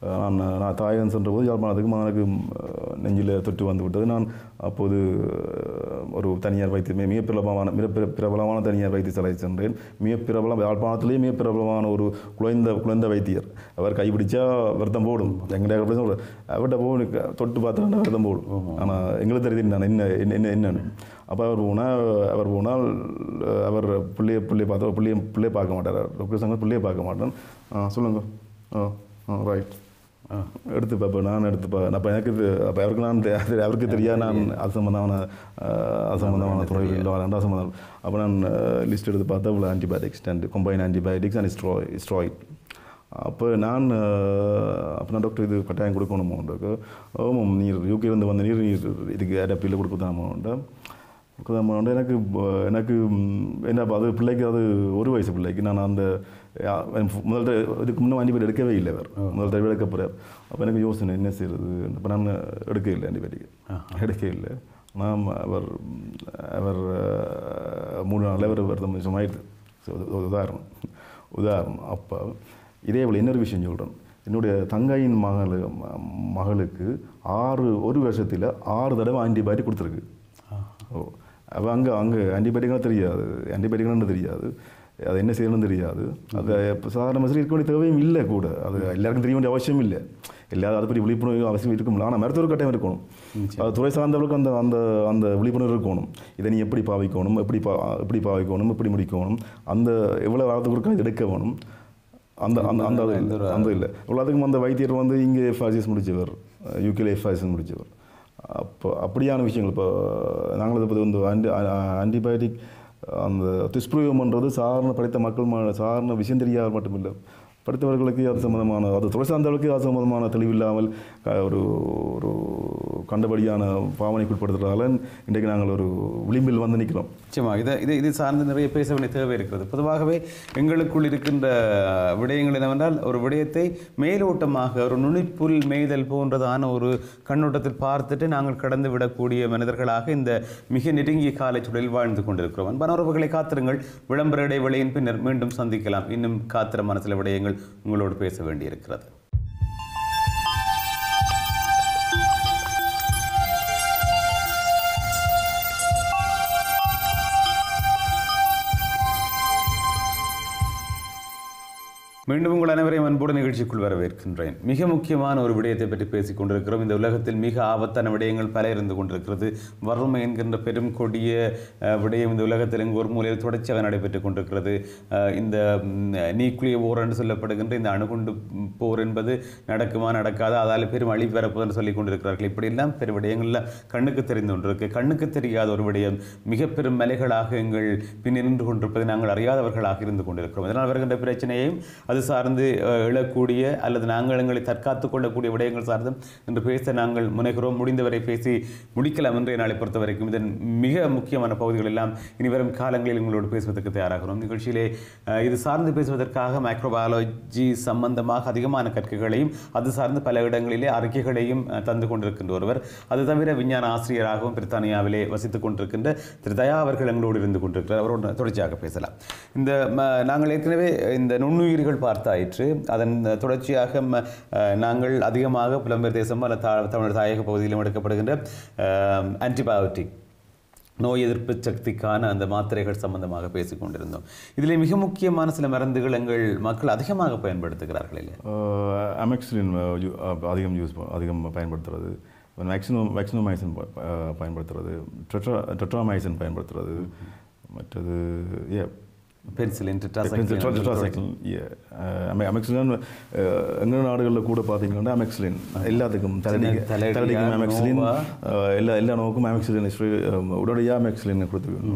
நான் நான் தாயகன் சென்ற போது யாழ்ப்பாணத்துக்கு மகனுக்கு அஹ், நெஞ்சில் தொற்று வந்து விட்டது. நான் அப்போது ஒரு தனியார் வைத்திய மிக பிரபலமான மிக பிர- பிரபலமான தனியார் வைத்தியசாலை சென்றேன். மிக பிரபலம் யாழ்ப்பாணத்திலேயே மிக பிரபலமான ஒரு குழந்த குழந்தை வைத்தியர். அவர் கைப்பிடிச்சா விரதம் போடும். அப்படி சொல்ற? அவர்கிட்ட போய் தொட்டு பார்த்தா விரதம் போடும். ஆனால் எங்களுக்கு தெரியுது நான் என்ன என்ன என்ன என்னன்னு. அப்போ அவர் போனால் அவர் போனால் அவர் பிள்ளைய பிள்ளைய பார்த்தா பிள்ளைய பிள்ளைய பார்க்க மாட்டார். டாக்டர் சங்க பிள்ளைய பார்க்க மாட்டேன் ஆ சொல்லுங்க. ஆ ஆ ரைட் எடுத்து பார்ப்பேன் நான் எடுத்து பா அப்போ எனக்கு இது அப்போ அவருக்கு நான் தெ- அது அவருக்கு தெரியாது நான் அது சம்மந்தமான அது சம்மந்தமான இல்லை ரெண்டாவது சம்மந்தம் அப்போ நான் லிஸ்ட் எடுத்து பார்த்தா இவ்வளோ antibiotics and combine antibiotics and ஸ்ட்ராய் steroid அப்போ நான் அப்போ நான் டாக்டர் இது கட்டாயம் கொடுக்கணுமோன்றது ஆமாம் நீர் யூகேலேருந்து வந்த நீர் நீர் இதுக்கு ஏடப்பில் கொடுக்குதாமோன்ட்டு கொடுக்குதாமோன்ட்டு எனக்கு எனக்கு என்ன அது பிள்ளைக்கு அது ஒரு வயசு பிள்ளைக்கு நான் அந்த முதல் இதுக்கு முன்னே ஆன்டிபயோட்டிக் எடுக்கவே இல்லை அவர் முதல் தடவை எடுக்க போகிறார் அப்போ எனக்கு யோசனை என்ன செய்யறது இப்போ நான் எடுக்க இல்லை ஆன்டிபயோட்டிக் எடுக்க இல்லை நாம் அவர் அவர் மூணு நாளில் அவர் வருத்தம் நிமிஷமாயிடுது ஸோ ஒரு உதாரணம் உதாரணம் அப்போ இதே போல் இன்னொரு விஷயம் சொல்கிறேன் என்னுடைய தங்கையின் மகளு மகளுக்கு ஆறு ஒரு வருஷத்தில் ஆறு தடவை ஆன்டிபயோட்டிக் கொடுத்துருக்கு ஓ அவள் அங்கே அங்கே ஆன்டிபயோட்டிக்லாம் தெரியாது ஆன்டிபயோட்டிக்லாம் தெரியாது அது என்ன செய்யணும்னு தெரியாது. அது இப்போ சாதாரண மசூரி இருக்க வேண்டிய தேவையும் இல்லை கூட. அது எல்லாருக்கும் தெரிய வேண்டிய அவசியம் இல்லை. எல்லாரும் அதை பற்றி விழிப்புணர்வு அவசியம் இருக்கும். ஆனால் மருத்துவர் கட்டாயம் இருக்கணும். அது துறை சார்ந்தவர்களுக்கு அந்த அந்த அந்த விழிப்புணர்வு இருக்கணும். இதை நீ எப்படி பாவிக்கணும்? எப்படி பா எப்படி பாவிக்கணும்? எப்படி முடிக்கணும்? அந்த எவ்வளோ இது எடுக்க வேணும்? அந்த அந்த அந்த அந்த இல்லை. இவ்வளோத்துக்கும் அந்த வைத்தியர் வந்து இங்கே எஃப்ஆர்சிஎஸ் முடித்தவர் யூகேல எஃப்ஆர்சிஎஸ் முடித்தவர் அப்போ அப்படியான விஷயங்கள். இப்போ நாங்கள் இதை பற்றி வந்து ஆன்டி ஆன்டிபயோட்டிக் அந்த துஷ்பிரயோகம் பண்ணுறது சாதாரண படித்த மக்கள் சாதாரண விஷயம் தெரியாத மட்டும் இல்லை படித்தவர்களுக்கு அது சம்மந்தமான அது துறை சார்ந்தவர்களுக்கு அது சம்மந்தமான தெளிவில்லாமல் ஒரு ஒரு கண்டபடியான பாவனைக்குட்படுத்துறதால இன்றைக்கு நாங்கள் ஒரு விளிம்பில் வந்து நிற்கிறோம். நிச்சயமாக இதை இது இது சார்ந்து நிறைய பேச வேண்டிய தேவை இருக்கிறது. பொதுவாகவே எங்களுக்குள் இருக்கின்ற விடயங்கள் என்னவென்றால் ஒரு விடயத்தை மேலோட்டமாக ஒரு நுனிப்புல் மேய்தல் போன்றதான ஒரு கண்ணோட்டத்தில் பார்த்துட்டு நாங்கள் கடந்து விடக்கூடிய மனிதர்களாக இந்த மிக நெருங்கிய காலச்சூழலில் வாழ்ந்து கொண்டிருக்கிறோம். அன்பான உறவுகளை காத்திருங்கள். விளம்பர இடைவெளியின் பின்னர் மீண்டும் சந்திக்கலாம். இன்னும் காத்திரமான சில விடயங்கள் உங்களோடு பேச வேண்டியிருக்கிறது. மீண்டும் உங்கள் அனைவரையும் அன்போடு நிகழ்ச்சிக்குள் வரவேற்கின்றேன். மிக முக்கியமான ஒரு விடயத்தை பற்றி பேசிக் கொண்டிருக்கிறோம். இந்த உலகத்தில் மிக ஆபத்தான விடயங்கள் பல இருந்து கொண்டிருக்கிறது. வறுமை என்கின்ற பெரும் கொடிய விடயம் இந்த உலகத்தில் எங்கள் ஒரு மூலையில் தொடர்ச்சியாக நடைபெற்றுக் கொண்டிருக்கிறது. இந்த நியூக்ளியர் போர் என்று சொல்லப்படுகின்ற இந்த அணுகுண்டு போர் என்பது நடக்குமா நடக்காது அதால் பெரும் அழிவு என்று சொல்லிக் கொண்டிருக்கிறார்கள். இப்படியெல்லாம் பெரும் விடயங்கள்லாம் கண்ணுக்கு தெரிந்து கொண்டிருக்கு. கண்ணுக்கு தெரியாத ஒரு விடயம். மிக பெரும் மலைகளாக எங்கள் பின்னிருந்து கொண்டிருப்பதை நாங்கள் அறியாதவர்களாக இருந்து கொண்டிருக்கிறோம். இதனால் வருகின்ற பிரச்சனையையும் அது சார்ந்து எழக்கூடிய அல்லது நாங்கள் எங்களை தற்காத்துக் கொள்ளக்கூடிய விடயங்கள் சார்ந்தும் என்று பேச நாங்கள் முனைகிறோம். முடிந்தவரை பேசி முடிக்கலாம். இன்றைய நாளை பொறுத்த வரைக்கும் இதன் மிக முக்கியமான பகுதிகள் எல்லாம் இனி வரும் காலங்களில் உங்களோடு பேசுவதற்கு தயாராகிறோம். நிகழ்ச்சியிலே இது சார்ந்து பேசுவதற்காக மைக்ரோபயாலஜி சம்பந்தமாக அதிகமான கற்கைகளையும் அது சார்ந்து பல இடங்களிலே அறிக்கைகளையும் தந்து கொண்டிருக்கின்ற ஒருவர். அது தவிர விஞ்ஞான ஆசிரியராகவும் பிரித்தானியாவிலே வசித்துக் கொண்டிருக்கின்ற திரு தயா அவர்கள் எங்களோடு இருந்து கொண்டிருக்கிறார். அவரோடு தொடர்ச்சியாக பேசலாம். இந்த நாங்கள் ஏற்கனவே இந்த நுண்ணுயிர்கள் பார்த்தாயிற்று. அதன் தொடர்ச்சியாக நாங்கள் அதிகமாக புலம்பெயர் தேசம் தமிழர் தாயக பகுதியிலும் எடுக்கப்படுகின்ற ஆன்டிபயோட்டிக் நோய் எதிர்ப்பு சக்திக்கான அந்த மாத்திரைகள் சம்பந்தமாக பேசிக் கொண்டிருந்தோம். இதில் மிக முக்கியமான சில மருந்துகள் எங்கள் மக்கள் அதிகமாக பயன்படுத்துகிறார்கள் இல்லை அமெக்சிலின் அதிகம் யூஸ் அதிகம் பயன்படுத்துறது. மேக்சிமம் மேக்சினோமைசின் பயன்படுத்துறது. டெட்ரா டெட்ராமைசின் பயன்படுத்துறது. மற்றது ஏ பென்சிலின் டெட்ராசைக்கிள் அமெக்சிலின் எங்கள் நாடுகளில் கூட பார்த்தீங்கன்னா அமெக்சிலின் எல்லாத்துக்கும் தலையடி தலையடியா, தலையடிக்கும் அமெக்சிலின் எல்லா எல்லா நோக்கும் அமெக்சிலின் உடனடியாக அமெக்சிலின் கொடுத்து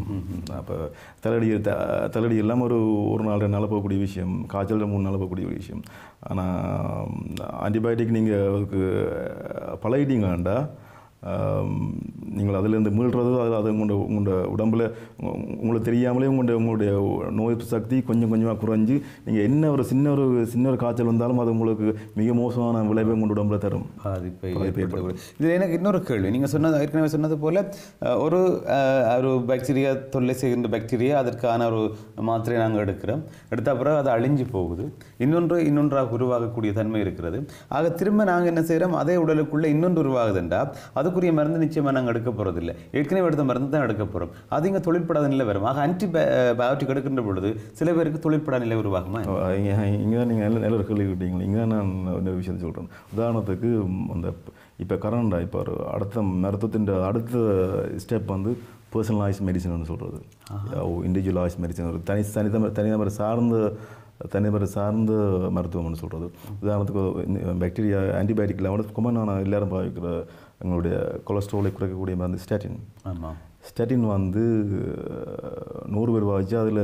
அப்போ தலையடி த- தலையடி எல்லாம் ஒரு ஒரு நாள் ரெண்டு நாள் போகக்கூடிய விஷயம் காய்ச்சல் மூணு நாள் போகக்கூடிய விஷயம் ஆனால் ஆன்டிபயோட்டிக் நீங்கள் அதுக்கு பழகிட்டீங்களாண்டா நீங்கள் அதிலிருந்து மீள்றது அது அது உங்களோட உங்களோட உடம்புல உங்களுக்கு தெரியாமலே உங்களுடைய உங்களுடைய நோய் சக்தி கொஞ்சம் கொஞ்சமாக குறைஞ்சு நீங்கள் என்ன ஒரு சின்ன ஒரு சின்ன ஒரு காய்ச்சல் வந்தாலும் அது உங்களுக்கு மிக மோசமான விளைவை உங்களோட உடம்புல தரும். இதில் எனக்கு இன்னொரு கேள்வி. நீங்கள் சொன்னது ஏற்கனவே சொன்னது போல ஒரு ஒரு பாக்டீரியா தொல்லை செய்கின்ற பாக்டீரியா அதற்கான ஒரு மாத்திரை நாங்கள் எடுக்கிறோம். எடுத்த பிறகு அது அழிஞ்சு போகுது. இன்னொன்று இன்னொன்றாக உருவாகக்கூடிய தன்மை இருக்கிறது. ஆக திரும்ப நாங்கள் என்ன செய்கிறோம்? அதே உடலுக்குள்ளே இன்னொன்று உருவாகுதுண்டா அதுக்குரிய மருந்து நிச்சயமாக நாங்கள் எடுக்க போகிறதில்லை ஏற்கனவே எடுத்த மருந்து தான் எடுக்க போகிறோம் அது இங்கே தொழிற்படாத நிலை வரும். ஆக ஆன்டி பயோட்டிக் எடுக்கின்ற பொழுது சில பேருக்கு தொழிற்படாத நிலை உருவாகுமா? இங்கே தான் நீங்கள் நல்ல நல்ல ஒரு கேள்வி இங்கே தான் நான் இன்னொரு விஷயத்தை சொல்கிறேன் உதாரணத்துக்கு அந்த இப்போ கரண்டாக இப்போ ஒரு அடுத்த மருத்துவத்தின் அடுத்த ஸ்டெப் வந்து பர்சனலைஸ் மெடிசன் சொல்கிறது இண்டிவிஜுவலைஸ் மெடிசன் ஒரு தனி தனித்தமர் தனிநபர் சார்ந்த தனிநபர் சார்ந்த மருத்துவம்னு சொல்கிறது உதாரணத்துக்கு பாக்டீரியா ஆன்டிபயோட்டிக் இல்லாமல் கொமனான எல்லாரும் பாவிக்கிற எங்களுடைய கொலஸ்ட்ராலை குறைக்கக்கூடிய மருந்து ஸ்டாட்டின் ஆமாம் ஸ்டாட்டின் வந்து நூறு பேர் வாய்ச்சி அதில்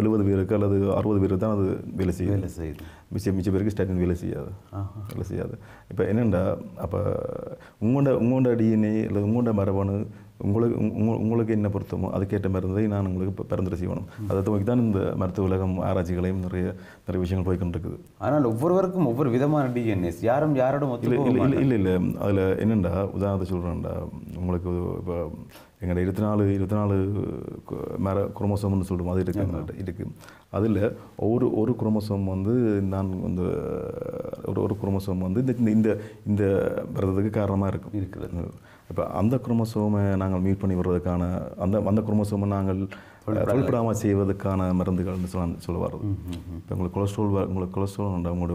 எழுபது பேருக்கு அல்லது அறுபது பேருக்கு தான் அது வேலை செய்யும் வேலை செய்யுது. மிச்சம் மிச்ச பேருக்கு ஸ்டாட்டின் வேலை செய்யாது. வேலை செய்யாது. இப்போ என்னென்னா அப்போ உங்களோட உங்களோட டிஎன்ஏ அல்லது உங்களோட மரபணு உங்களுக்கு உங்க- உங்களுக்கு என்ன பொருத்தமோ அதுக்கேற்ற மருந்தை நான் உங்களுக்கு பரிந்துரை செய்யணும். அதை துவக்கி தான் இந்த மருத்துவ உலகம் ஆராய்ச்சிகளையும் நிறைய நிறைய விஷயங்கள் போய்க்கொண்டிருக்குது. ஆனால் ஒவ்வொருவருக்கும் ஒவ்வொரு விதமான டிஎன்எஸ் யாரும் ஒத்து இல்லை இல்லை இல்லை இல்லை இல்லை அதில் என்னென்னா உதாரணத்தை சொல்கிறேன்டா உங்களுக்கு இப்போ எங்கள்ட இருபத்தி நாலு இருபத்தி நாலு மர குரோமோசோம்னு சொல்லுவோம் அது இருக்கு எங்கள்கிட்ட இருக்குது அதில் ஒவ்வொரு ஒரு குரோமோசோம் வந்து நான் இந்த ஒரு ஒரு குரோமோசோம் வந்து இந்த இந்த இந்த வர்றதுக்கு காரணமாக இருக்கும் இருக்கிறது இப்போ அந்த குரோமோசோமை நாங்கள் மீட் பண்ணி வர்றதுக்கான அந்த அந்த குரோமோசோமை நாங்கள் தொழில்படாமல் செய்வதற்கான மருந்துகள்னு சொல்ல சொல்ல வர்றது இப்போ உங்களுக்கு கொலஸ்ட்ரால் உங்களுக்கு கொலஸ்ட்ரால் உண்டா? உங்களோட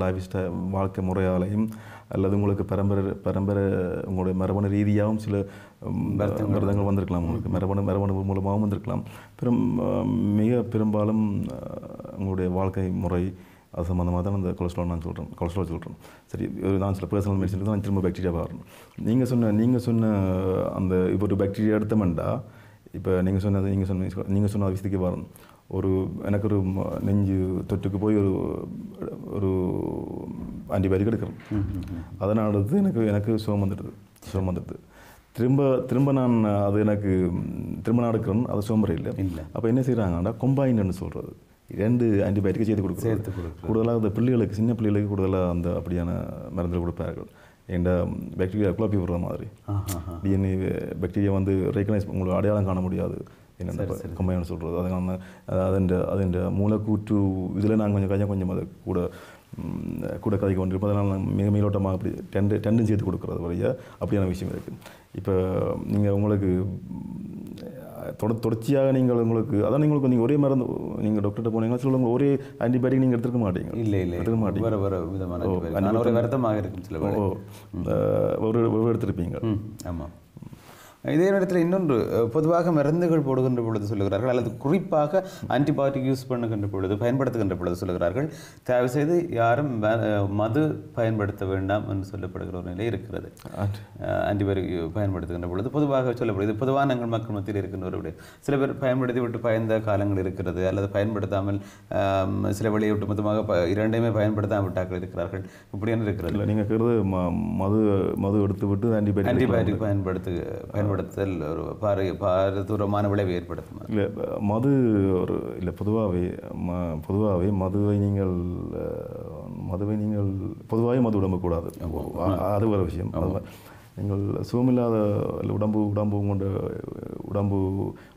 லைஃப் ஸ்டைல் வாழ்க்கை முறையாலையும் அல்லது உங்களுக்கு பரம்பரை பரம்பரை உங்களுடைய மரபணு ரீதியாகவும் சில ம், வருத்தங்கள். வந்திருக்கலாம் உங்களுக்கு. மரபணு மரபணு மூலமாகவும் வந்திருக்கலாம். பெரும் மிக பெரும்பாலும் உங்களுடைய வாழ்க்கை முறை அது சம்மந்தமாக தான் அந்த கொலஸ்ட்ரால் நான் சொல்கிறேன் கொலஸ்ட்ரால் சொல்கிறேன் சரி ஒரு நான் சில பர்சனல் மெடிசன் தான் திரும்ப பாக்டீரியா வரணும். நீங்கள் சொன்ன நீங்கள் சொன்ன அந்த இப்போ ஒரு பாக்டீரியா எடுத்தமெண்டா இப்போ நீங்கள் சொன்னது நீங்கள் சொன்ன நீங்கள் சொன்ன விஷயத்துக்கு வரணும் ஒரு எனக்கு ஒரு நெஞ்சு தொற்றுக்கு போய் ஒரு ஒரு ஆன்டிபயோட்டிக் எடுக்கிறேன். அதனால் அடுத்து எனக்கு எனக்கு சுகம் வந்துடுது சுகம் வந்துடுது. திரும்ப திரும்ப நான் அது எனக்கு திரும்ப நான் எடுக்கிறேன் அது சோம்பரை இல்லை. அப்போ என்ன செய்கிறாங்கன்னா கொம்பைன்னு சொல்கிறது ரெண்டு ஆன்டிபயோட்டிக் சேர்த்து கொடுக்குறது. கூடுதலாக அந்த பிள்ளைகளுக்கு சின்ன பிள்ளைகளுக்கு கூடுதலாக அந்த அப்படியான மருந்துகள் கொடுப்பார்கள். என்ற பாக்டீரியா குழப்பி விடுற மாதிரி. டிஎன்ஏ பாக்டீரியா வந்து ரெக்கனைஸ் உங்களுக்கு அடையாளம் காண முடியாது. என்ன கம்பைன்னு சொல்கிறது அதனால அதன் அதன் மூலக்கூற்று இதில் நாங்கள் கொஞ்சம் கொஞ்சம் கொஞ்சம் அதை கூட கூட கதைக்கு கொண்டிருப்போம். அதனால் நான் மிக மேலோட்டமாக அப்படி டெண்டு டெண்டும் சேர்த்து கொடுக்குறது வழியாக அப்படியான விஷயம் இருக்குது இப்போ நீங்கள் உங்களுக்கு தொட தொடர்ச்சியாக நீங்கள் உங்களுக்கு அதான் உங்களுக்கு நீங்கள் ஒரே மருந்து நீங்கள் டாக்டர்கிட்ட போனீங்கன்னா சொல்லுங்க ஒரே ஆன்டிபயோட்டிக் நீங்கள் எடுத்துக்க மாட்டீங்க. இல்லை இல்லை எடுத்துக்க மாட்டீங்க. வேறு வேறு விதமான வருத்தமாக இருக்கும் சில ஓ ஒரு எடுத்திருப்பீங்க. ஆமாம் இதே நேரத்தில் இன்னொன்று பொதுவாக மருந்துகள் போடுகின்ற பொழுது சொல்லுகிறார்கள் அல்லது குறிப்பாக ஆன்டிபயோட்டிக் யூஸ் பண்ணுகின்ற பொழுது பயன்படுத்துகின்ற பொழுது சொல்லுகிறார்கள் தயவு செய்து யாரும் மது பயன்படுத்த வேண்டாம் என்று சொல்லப்படுகிற ஒரு நிலை இருக்கிறது. ஆன்டிபயோட்டிக் பயன்படுத்துகின்ற பொழுது பொதுவாக சொல்லப்படுது இது பொதுவாக எங்கள் மக்கள் மத்தியில் இருக்கின்ற ஒரு சில பேர் பயன்படுத்தி விட்டு பயந்த காலங்கள் இருக்கிறது அல்லது பயன்படுத்தாமல் சில வழியை விட்டு மொத்தமாக இரண்டையுமே பயன்படுத்தாமல் விட்டாக்கள் இருக்கிறார்கள் இப்படியான இருக்கிறது. நீங்கள் மது மது எடுத்து விட்டு ஆன்டிபயோட்டிக் ஆன்டிபயோட்டிக் பயன்படுத்து பயன்படுத்தல் ஒரு பார பாரதூரமான விளைவை ஏற்படுத்தும் இல்லை மது ஒரு இல்லை பொதுவாகவே ம பொதுவாகவே மதுவை நீங்கள் மதுவை நீங்கள் பொதுவாகவே மது உடம்பக்கூடாது அது ஒரு விஷயம். நீங்கள் சுகமில்லாத உடம்பு உடம்பு உங்களோட உடம்பு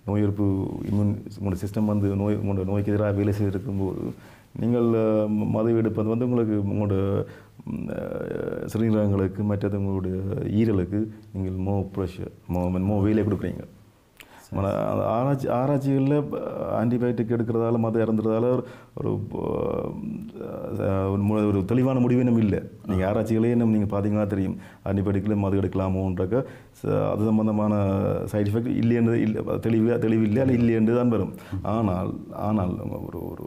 நோய் எதிர்ப்பு இம்யூன் உங்களோட சிஸ்டம் வந்து நோய் உங்களோட நோய்க்கு எதிராக வேலை செய்திருக்கும்போது நீங்கள் மது எடுப்பது வந்து உங்களுக்கு உங்களோட சிறுநீரகங்களுக்கு மற்றது உங்களுடைய ஈரலுக்கு நீங்கள் மோ ப்ரெஷர் மோ மோ வேலையை கொடுக்குறீங்க ஆராய்ச்சி ஆராய்ச்சிகளில் ஆன்டிபயோட்டிக் எடுக்கிறதால மது இறந்துறதால ஒரு ஒரு தெளிவான முடிவு இன்னும் இல்லை நீங்கள் ஆராய்ச்சிகளே இன்னும் நீங்கள் பார்த்தீங்கன்னா தெரியும் ஆன்டிபயோட்டிக்கில் மது எடுக்கலாமோன்றக்க அது சம்பந்தமான சைடு எஃபெக்ட் இல்லைன்றது இல்லை தெளிவாக தெளிவில்லை அல்ல இல்லைன்று தான் வரும். ஆனால் ஆனால் ஒரு ஒரு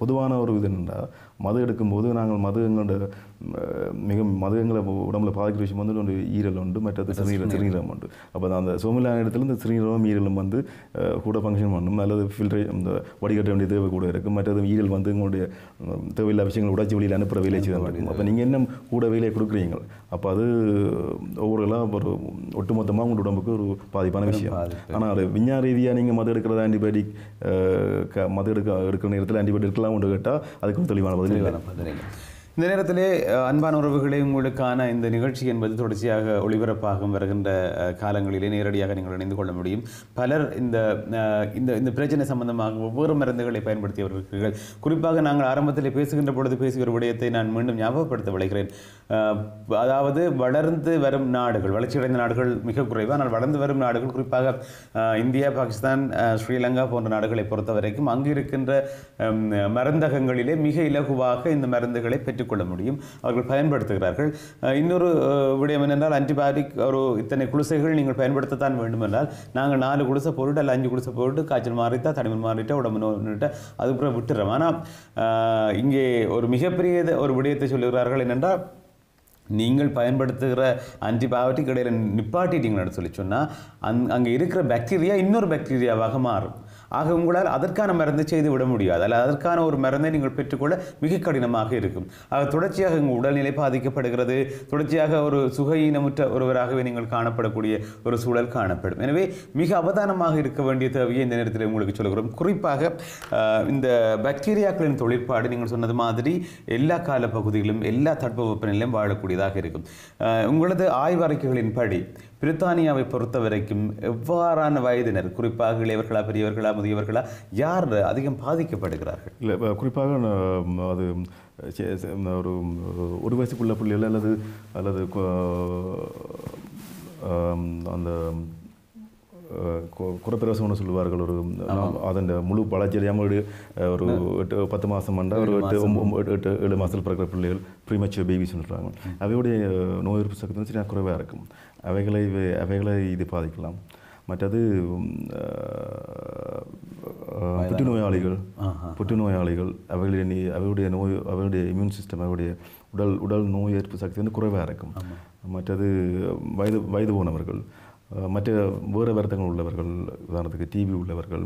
பொதுவான ஒரு இது என்னென்னா மது எடுக்கும்போது நாங்கள் மது எங்களோட மிக மது எங்களை உடம்புல பாதிக்கிற விஷயம் வந்து ஒன்று ஈரல் உண்டு மற்றது சிறுநீரகம் சிறுநீரகம் உண்டு. அப்போ அந்த சோமிலான இடத்துல இந்த சிறுநீரகம் ஈரலும் வந்து கூட ஃபங்க்ஷன் பண்ணும். அல்லது ஃபில்ட்ரே இந்த வடிகட்ட வேண்டிய தேவை கூட இருக்கும். மற்றது ஈரல் வந்து உங்களுடைய உம், தேவையில்லாத விஷயங்கள் உடைச்சி வெளியில் அனுப்புகிற வேலையை இருக்கும் அப்போ நீங்கள் என்ன கூட வேலையை கொடுக்குறீங்க? அப்போ அது ஒவ்வொருலாம் ஒரு ஒட்டுமொத்தமாக உங்களோட உடம்புக்கு ஒரு பாதிப்பான விஷயம். ஆனால் அது விஞ்ஞான ரீதியாக நீங்கள் மது எடுக்கிறது ஆன்டிபயோட்டிக் மது எடுக்க எடுக்கிற நேரத்தில் ஆன்டிபயோட்டிக் எடுக்கலாம் ஒன்று கேட்டால் அதுக்கும் தெளிவான பதில் இல்லை. இந்த நேரத்திலே அன்பான உறவுகளே உங்களுக்கான இந்த நிகழ்ச்சி என்பது தொடர்ச்சியாக ஒளிபரப்பாகும் வருகின்ற காலங்களிலே நேரடியாக நீங்கள் இணைந்து கொள்ள முடியும். பலர் இந்த இந்த இந்த பிரச்சனை சம்பந்தமாக ஒவ்வொரு மருந்துகளை பயன்படுத்தியவர்கள். வருகிறீர்கள் குறிப்பாக நாங்கள் ஆரம்பத்தில் பேசுகின்ற பொழுது பேசிய ஒரு விடயத்தை நான் மீண்டும் ஞாபகப்படுத்த விளைகிறேன். அதாவது வளர்ந்து வரும் நாடுகள் வளர்ச்சியடைந்த நாடுகள் மிக குறைவு. ஆனால் வளர்ந்து வரும் நாடுகள் குறிப்பாக இந்தியா பாகிஸ்தான் ஸ்ரீலங்கா போன்ற நாடுகளை பொறுத்த வரைக்கும் அங்கு இருக்கின்ற மருந்தகங்களிலே மிக இலகுவாக இந்த மருந்துகளை பெற்றுக்கொள்ள முடியும். அவர்கள் பயன்படுத்துகிறார்கள். இன்னொரு விடயம் என்னென்றால் ஆன்டிபயோட்டிக் ஒரு இத்தனை குடிசைகள் நீங்கள் பயன்படுத்தத்தான் வேண்டுமென்றால் நாங்கள் நாலு குடிசை போட்டு அல்ல அஞ்சு குடிசை போட்டு காய்ச்சல் மாறிட்டா தனிமன் மாறிட்டா உடம்பு நோட்டா அதுக்கப்புறம் விட்டுறோம். ஆனால் இங்கே ஒரு மிகப்பெரிய ஒரு விடயத்தை சொல்லுகிறார்கள் என்னென்றால் நீங்கள் பயன்படுத்துகிற ஆன்டிபயோட்டிக் இடையில நிப்பாட்டிட்டீங்கன்னு சொல்லி சொன்னால் அங் அங்கே இருக்கிற பாக்டீரியா இன்னொரு பாக்டீரியாவாக மாறும். ஆக உங்களால் அதற்கான மருந்து செய்து விட முடியாது. அல்ல அதற்கான ஒரு மருந்தை நீங்கள் பெற்றுக்கொள்ள மிக கடினமாக இருக்கும். ஆக தொடர்ச்சியாக உங்கள் உடல்நிலை பாதிக்கப்படுகிறது. தொடர்ச்சியாக ஒரு சுகையினமுற்ற ஒருவராகவே நீங்கள் காணப்படக்கூடிய ஒரு சூழல் காணப்படும். எனவே மிக அவதானமாக இருக்க வேண்டிய தேவையை இந்த நேரத்தில் உங்களுக்கு சொல்கிறோம். குறிப்பாக இந்த பாக்டீரியாக்களின் தொழிற்பாடு நீங்கள் சொன்னது மாதிரி எல்லா கால பகுதியிலும் எல்லா தட்பவெப்பநிலையும் வாழக்கூடியதாக இருக்கும். உங்களது உங்களது ஆய்வறிக்கைகளின்படி பிரித்தானியாவை பொறுத்த வரைக்கும் எவ்வாறான வயதினர் குறிப்பாக இளையவர்களா பெரியவர்களா முதியவர்களா யார் அதிகம் பாதிக்கப்படுகிறார்கள்? இல்லை குறிப்பாக அது ஒரு ஒரு வயசுக்குள்ள பிள்ளைகள் அல்லது அல்லது அந்த குறப்பிரசவம்னு சொல்லுவார்கள் ஒரு அதன் முழு வளர்ச்சி அடையாமல் ஒரு எட்டு பத்து மாதம் மண்டா ஒரு எட்டு ஒம்பது எட்டு ஏழு மாதத்தில் பிறக்கிற பிள்ளைகள் ப்ரீமச்சுவர் பேபி சொல்கிறாங்க அவையுடைய நோய் எதிர்ப்பு சக்தி சரியாக குறைவாக இருக்கும். அவைகளை அவைகளை இது பாதிக்கலாம். மற்றது புற்றுநோயாளிகள் புற்றுநோயாளிகள் அவர்களுடைய அவருடைய நோய் அவருடைய இம்யூன் சிஸ்டம் அவருடைய உடல் உடல் நோய் எதிர்ப்பு சக்தி வந்து குறைவாக இருக்கும் மற்றது வயது வயது போனவர்கள் மற்ற வேறு வருத்தங்கள் உள்ளவர்கள் உதாரணத்துக்கு டிபி உள்ளவர்கள்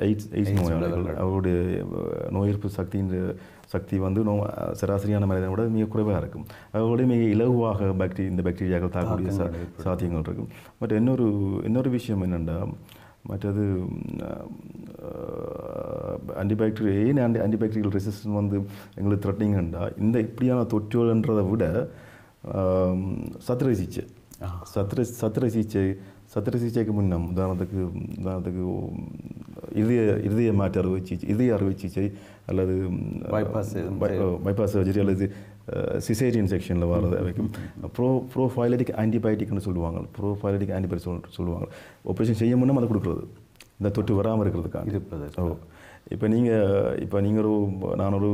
எய்ட்ஸ் எய்ட்ஸ் நோயாளிகள் அவருடைய நோய் எதிர்ப்பு சக்தியின் சக்தி வந்து நோ சராசரியான மனிதனை விட மிக குறைவாக இருக்கும். அவர்களுடைய மிக இலகுவாக பாக்டீரி இந்த பாக்டீரியாக்கள் தாக்கக்கூடிய சாத்தியங்கள் இருக்கும். பட் இன்னொரு இன்னொரு விஷயம் என்னென்னா மற்றது ஆன்டிபாக்டீரியல் ஏன் ஆன்டி ஆன்டிபாக்டீரியல் ரெசிஸ்டன் வந்து எங்களுக்கு த்ரெட்னிங்கண்டா இந்த இப்படியான தொற்றுகள்ன்றதை விட சத்திர சிகிச்சை சத்திர சத்திர சிகிச்சை சத்திர சிகிச்சைக்கு முன்னம் உதாரணத்துக்கு உதாரணத்துக்கு இதய இதய மாற்று அறுவை சிகிச்சை இதய அறுவை சிகிச்சை அல்லது Bypass பைபாஸ் சர்ஜரி அல்லது சிசேரியன் செக்ஷனில் வர்றது வரைக்கும் ப்ரோ ப்ரோஃபைலடிக் ஆன்டிபயோட்டிக்னு சொல்லுவாங்க. ப்ரோஃபைலடிக் ஆன்டிபயோட்டிக் சொல் சொல்லுவாங்க. ஆப்ரேஷன் செய்ய முன்னம் அதை கொடுக்குறது. இந்த தொற்று வராமல் இருக்கிறதுக்காக. இருப்பது. ஓ. இப்போ நீங்கள் இப்போ நீங்கள் ஒரு நான் ஒரு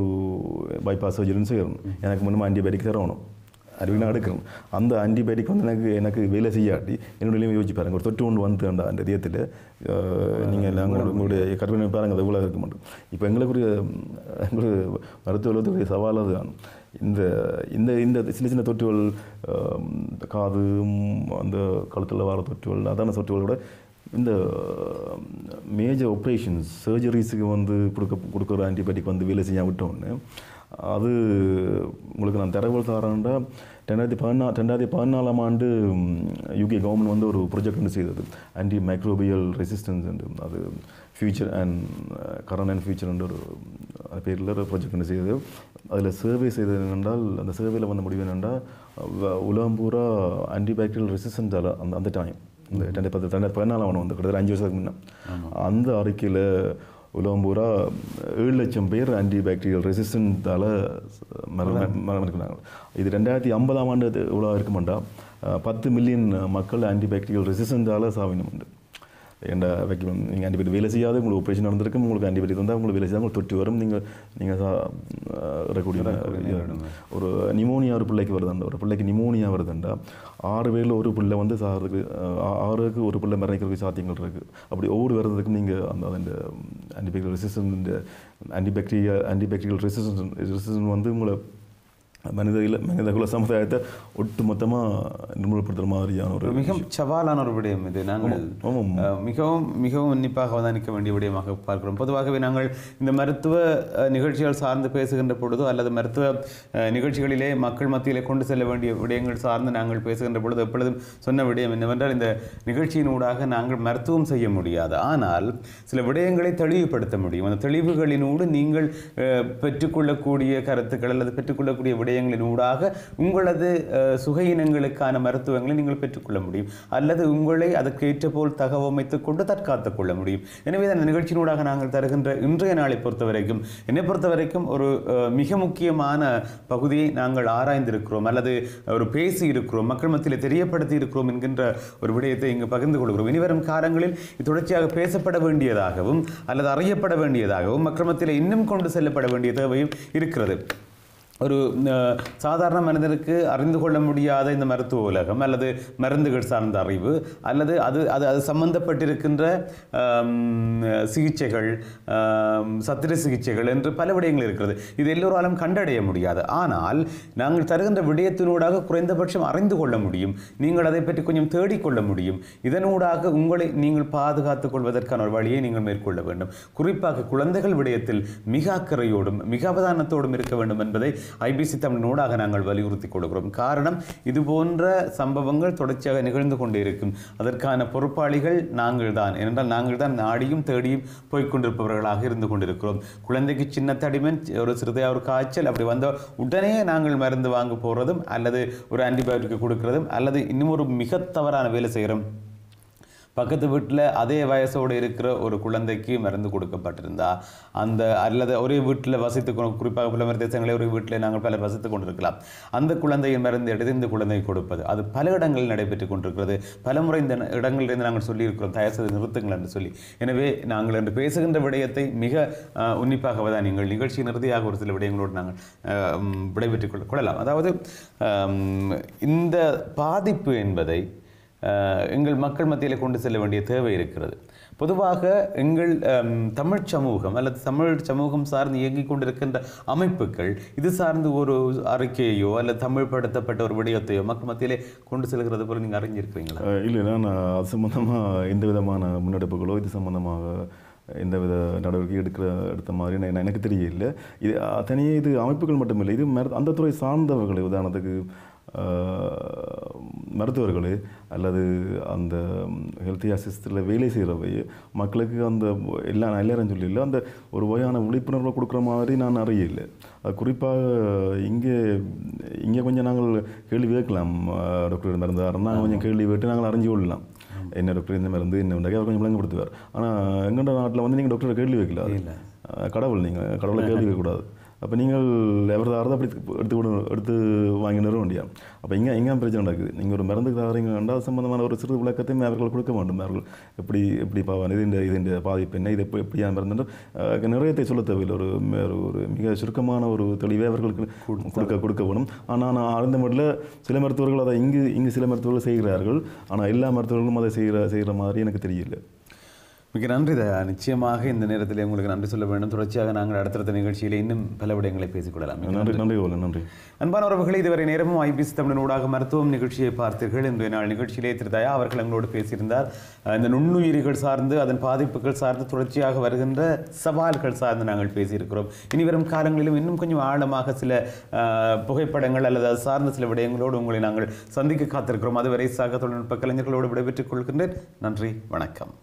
பைபாஸ் சர்ஜரின்னு செய்யணும். எனக்கு முன்னே ஆன்டிபயோட்டிக் தரணும். அறிவினா எடுக்கணும் அந்த ஆன்டிபயோட்டிக் வந்து எனக்கு எனக்கு வேலை செய்யாட்டி என்னுடைய யோசிச்சு பாருங்க. ஒரு தொற்று ஒன்று வந்து அந்த அந்த இதயத்தில் நீங்கள் எல்லாம் உங்களுடைய கற்பனை பாருங்க அது எவ்வளோ இருக்க மாட்டோம். இப்போ எங்களுக்குரிய ஒரு மருத்துவ உலகத்துடைய சவால் அதுதான். இந்த இந்த இந்த சின்ன சின்ன தொற்றுகள் காது அந்த கழுத்தில் வர தொற்றுகள் அதான தொற்றுகளோட இந்த மேஜர் ஆப்ரேஷன்ஸ் சர்ஜரிஸுக்கு வந்து கொடுக்க கொடுக்குற ஆன்டிபயோட்டிக் வந்து வேலை செய்ய விட்டோன்னு அது உங்களுக்கு நான் தரவுகள் தரேன்டா ரெண்டாயிரத்தி பதினா ரெண்டாயிரத்தி பதினாலாம் ஆண்டு யூகே கவர்மெண்ட் வந்து ஒரு ப்ரொஜெக்ட் ஒன்று செய்தது. ஆன்டி மைக்ரோபியல் ரெசிஸ்டன்ஸ் அது future and current and future ஒரு பேரில் ஒரு ப்ராஜெக்ட் ஒன்று செய்தது. அதில் சர்வே செய்தது என்னென்றால் அந்த சர்வேல வந்த முடிவு என்னென்றால் உலகம் பூரா ஆன்டிபாக்டீரியல் ரெசிஸ்டன்ஸால் அந்த அந்த டைம் இந்த ரெண்டாயிரத்தி பத்து ரெண்டாயிரத்தி பதினாலாம் வந்து கிட்டத்தட்ட அஞ்சு வருஷத்துக்கு முன்னே. அந்த அறிக்கையில் உலகம் பூரா ஏழு லட்சம் பேர் ஆன்டிபாக்டீரியல் ரெசிஸ்டன்ஸால் மரணிக்கிறாங்க இது ரெண்டாயிரத்தி ஐம்பதாம் ஆண்டு இவ்வளோ இருக்குமாண்டா. பத்து மில்லியன் மக்கள் ஆன்டிபாக்டீரியல் ரெசிஸ்டன்ஸால் சாவினம் உண்டு ஏண்டா வைக்கணும் நீங்கள் ஆன்டிபயோட்டிக் வேலை செய்யாது உங்களுக்கு ஆப்ரேஷன் நடந்திருக்கும் உங்களுக்கு ஆன்டிபயோட்டிக் வந்தால் உங்களுக்கு வேலை செய்யாது உங்களுக்கு தொற்று வரும் நீங்கள் நீங்கள் இறக்கக்கூடிய ஒரு நிமோனியா ஒரு பிள்ளைக்கு வருதுண்டா ஒரு பிள்ளைக்கு நிமோனியா வருதுண்டா ஆறு பேரில் ஒரு பிள்ளை வந்து சாகிறதுக்கு ஆறுக்கு ஒரு பிள்ளை மறைக்கிறதுக்கு சாத்தியங்கள் இருக்குது அப்படி ஒவ்வொரு வருடத்துக்கும் நீங்கள் அந்த அந்த antibiotic resistant antibacteria antibacterial resistance resistance வந்து உங்களை மனித இல மனித குல சமுதாயத்தை ஒட்டு மொத்தமாக நிர்மூலப்படுத்துகிற மாதிரியான ஒரு ஒரு மிக சவாலான ஒரு விடயம் இது. நாங்கள் மிகவும் மிகவும் உன்னிப்பாக அவதானிக்க வேண்டிய விடயமாக பார்க்கிறோம். பொதுவாகவே நாங்கள் இந்த மருத்துவ நிகழ்ச்சிகள் சார்ந்து பேசுகின்ற பொழுதோ அல்லது மருத்துவ நிகழ்ச்சிகளிலே மக்கள் மத்தியிலே கொண்டு செல்ல வேண்டிய விடயங்கள் சார்ந்து நாங்கள் பேசுகின்ற பொழுது எப்பொழுதும் சொன்ன விடயம் என்னவென்றால் இந்த நிகழ்ச்சியினூடாக நாங்கள் மருத்துவம் செய்ய முடியாது. ஆனால் சில விடயங்களை தெளிவுபடுத்த முடியும். அந்த தெளிவுகளினூடு நீங்கள் பெற்றுக்கொள்ளக்கூடிய கருத்துக்கள் அல்லது பெற்றுக்கொள்ளக்கூடிய விடயங்களினூடாக உங்களது சுகையினங்களுக்கான மருத்துவங்களை நீங்கள் பெற்றுக்கொள்ள முடியும். அல்லது உங்களை அதற்கேற்ற போல் தகவமைத்துக் கொண்டு தற்காத்துக் கொள்ள முடியும். எனவே அந்த நிகழ்ச்சியினூடாக நாங்கள் தருகின்ற இன்றைய நாளை பொறுத்த வரைக்கும் என்னை பொறுத்த வரைக்கும் ஒரு மிக முக்கியமான பகுதியை நாங்கள் ஆராய்ந்திருக்கிறோம். அல்லது ஒரு பேசி இருக்கிறோம். மக்கள் மத்தியில் தெரியப்படுத்தி இருக்கிறோம் என்கின்ற ஒரு விடயத்தை இங்கு பகிர்ந்து கொள்கிறோம். இனிவரும் காலங்களில் தொடர்ச்சியாக பேசப்பட வேண்டியதாகவும் அல்லது அறியப்பட வேண்டியதாகவும் மக்கள் மத்தியில் இன்னும் கொண்டு செல்லப்பட வேண்டிய தேவையும் இருக்கிறது. ஒரு சாதாரண மனிதருக்கு அறிந்து கொள்ள முடியாத இந்த மருத்துவ உலகம் அல்லது மருந்துகள் சார்ந்த அறிவு அல்லது அது அது அது சம்பந்தப்பட்டிருக்கின்ற சிகிச்சைகள் சத்திர சிகிச்சைகள் என்று பல விடயங்கள் இருக்கிறது. இது எல்லோராலும் கண்டடைய முடியாது. ஆனால் நாங்கள் தருகின்ற விடயத்தினூடாக குறைந்தபட்சம் அறிந்து கொள்ள முடியும். நீங்கள் அதை பற்றி கொஞ்சம் தேடிக்கொள்ள முடியும். இதனூடாக உங்களை நீங்கள் பாதுகாத்துக் கொள்வதற்கான ஒரு வழியை நீங்கள் மேற்கொள்ள வேண்டும். குறிப்பாக குழந்தைகள் விடயத்தில் மிக அக்கறையோடும் மிக அவதானத்தோடும் இருக்க வேண்டும் என்பதை ஐபிசி தமிழினூடாக நாங்கள் வலியுறுத்தி கொடுக்கிறோம். காரணம் இது போன்ற சம்பவங்கள் தொடர்ச்சியாக நிகழ்ந்து கொண்டே இருக்கும் அதற்கான பொறுப்பாளிகள் நாங்கள் தான் ஏனென்றால் நாங்கள் தான் நாடியும் தேடியும் போய்கொண்டிருப்பவர்களாக இருந்து கொண்டிருக்கிறோம். குழந்தைக்கு சின்ன தடிமன் ஒரு சிறுதையாக ஒரு காய்ச்சல் அப்படி வந்த உடனே நாங்கள் மருந்து வாங்க போகிறதும் அல்லது ஒரு ஆன்டிபயோட்டிக் கொடுக்கிறதும் அல்லது இன்னும் ஒரு மிக தவறான வேலை செய்கிறோம் பக்கத்து வீட்டில் அதே வயசோடு இருக்கிற ஒரு குழந்தைக்கு மருந்து கொடுக்கப்பட்டிருந்தா அந்த அல்லது ஒரே வீட்டில் வசித்து கொ- குறிப்பாக புலமர் தேசங்களே ஒரே வீட்டில் நாங்கள் பலர் வசித்து கொண்டிருக்கலாம். அந்த குழந்தையின் மருந்து எடுத்து இந்த குழந்தை கொடுப்பது. அது பல இடங்களில் நடைபெற்று கொண்டிருக்கிறது. பலமுறை இந்த இடங்களிலிருந்து நாங்கள் சொல்லியிருக்கிறோம். தயசது செய்து நிறுத்துங்கள் என்று சொல்லி. எனவே நாங்கள் என்று பேசுகின்ற விடயத்தை மிக உன்னிப்பாக தான் நீங்கள் நிகழ்ச்சியின் இறுதியாக ஒரு சில விடயங்களோடு நாங்கள் விடைபெற்றுக் கொள்ளலாம். அதாவது இந்த பாதிப்பு என்பதை எங்கள் மக்கள் மத்தியில் கொண்டு செல்ல வேண்டிய தேவை இருக்கிறது. பொதுவாக எங்கள் தமிழ் சமூகம் அல்லது தமிழ் சமூகம் சார்ந்து இயங்கிக் கொண்டிருக்கின்ற அமைப்புகள் இது சார்ந்து ஒரு அறிக்கையோ அல்லது தமிழ் படுத்தப்பட்ட ஒரு விடயத்தையோ மக்கள் மத்தியிலே கொண்டு செல்கிறது போல நீங்கள் அறிஞ்சிருக்கிறீங்களா? இல்லை நான் அது சம்மந்தமாக எந்த விதமான முன்னெடுப்புகளோ இது சம்மந்தமாக எந்த வித நடவடிக்கை எடுக்கிற எடுத்த மாதிரி நான் எனக்கு தெரியல இது தனியே இது அமைப்புகள் மட்டுமில்லை. இது அந்த துறை சார்ந்தவர்கள் உதாரணத்துக்கு மருத்துவர்கள் அல்லது அந்த ஹெல்த்தி அசிஸ்டில் வேலை செய்கிறவை மக்களுக்கு அந்த எல்லா நான் எல்லாரும் சொல்லல அந்த ஒரு வகையான விழிப்புணர்வை கொடுக்குற மாதிரி நான் அறியல அது குறிப்பாக இங்கே இங்கே கொஞ்சம் நாங்கள் கேள்வி கேட்கலாம் அஹ், டாக்டர் மருந்து நாங்கள் கொஞ்சம் கேள்வி கேட்டு நாங்கள் அறிஞ்சு கொள்ளலாம். என்ன டாக்டர் இந்த மருந்து என்ன உண்டாக்கி அவர் கொஞ்சம் விளங்கப்படுத்துவார். ஆனால் எங்கள்ட நாட்டில் வந்து நீங்கள் டாக்டரை கேள்வி வைக்கல கடவுள் நீங்கள் கடவுளை <laughs> கேள்வி வைக்கக்கூடாது அப்போ நீங்கள் எவரதாவது அப்படி எடுத்து கொடு எடுத்து வாங்கி நிறுவ முடியாது அப்போ இங்கே இங்கே பிரச்சனை நடக்குது? நீங்கள் ஒரு மருந்துக்கு தரீங்கன்னா அது சம்பந்தமான ஒரு சிறு விளக்கத்தையும் அவர்கள் கொடுக்க வேண்டும். அவர்கள் எப்படி எப்படி பாவான் இது இந்த இது இந்த பாதிப்பு என்ன இது எப்படி எப்படியா மருந்து அஹ், நிறையத்தை சொல்ல தேவையில்லை. ஒரு ஒரு- மிக சுருக்கமான ஒரு தெளிவை அவர்களுக்கு கொடுக்க கொடுக்க வேணும். ஆனால் நான் ஆழ்ந்த முறையில் சில மருத்துவர்கள் அதை இங்கு இங்கு சில மருத்துவர்கள் செய்கிறார்கள். ஆனால் எல்லா மருத்துவர்களும் அதை செய்கிற செய்கிற மாதிரி எனக்கு தெரியல மிக நன்றி தயா. நிச்சயமாக இந்த நேரத்தில் உங்களுக்கு நன்றி சொல்ல வேண்டும். தொடர்ச்சியாக நாங்கள் அடுத்தடுத்த நிகழ்ச்சியில் இன்னும் பல விடயங்களை பேசிக்கொள்ளலாம் நன்றி நன்றி. ஓல நன்றி. அன்பான உறவுகளை இதுவரை நேரமும் ஐபிசி தமிழ் ஊடாக மருத்துவம் நிகழ்ச்சியை பார்த்தீர்கள். இன்றைய நாள் நிகழ்ச்சியிலே திரு தயா அவர்கள் எங்களோடு பேசியிருந்தார். இந்த நுண்ணுயிரிகள் சார்ந்து அதன் பாதிப்புகள் சார்ந்து தொடர்ச்சியாக வருகின்ற சவால்கள் சார்ந்து நாங்கள் பேசியிருக்கிறோம். இனி வரும் காலங்களிலும் இன்னும் கொஞ்சம் ஆழமாக சில புகைப்படங்கள் அல்லது அது சார்ந்த சில விடயங்களோடு உங்களை நாங்கள் சந்திக்க காத்திருக்கிறோம். அதுவரை சக தொழில்நுட்ப கலைஞர்களோடு விடைபெற்றுக் கொள்கின்றேன். நன்றி வணக்கம்.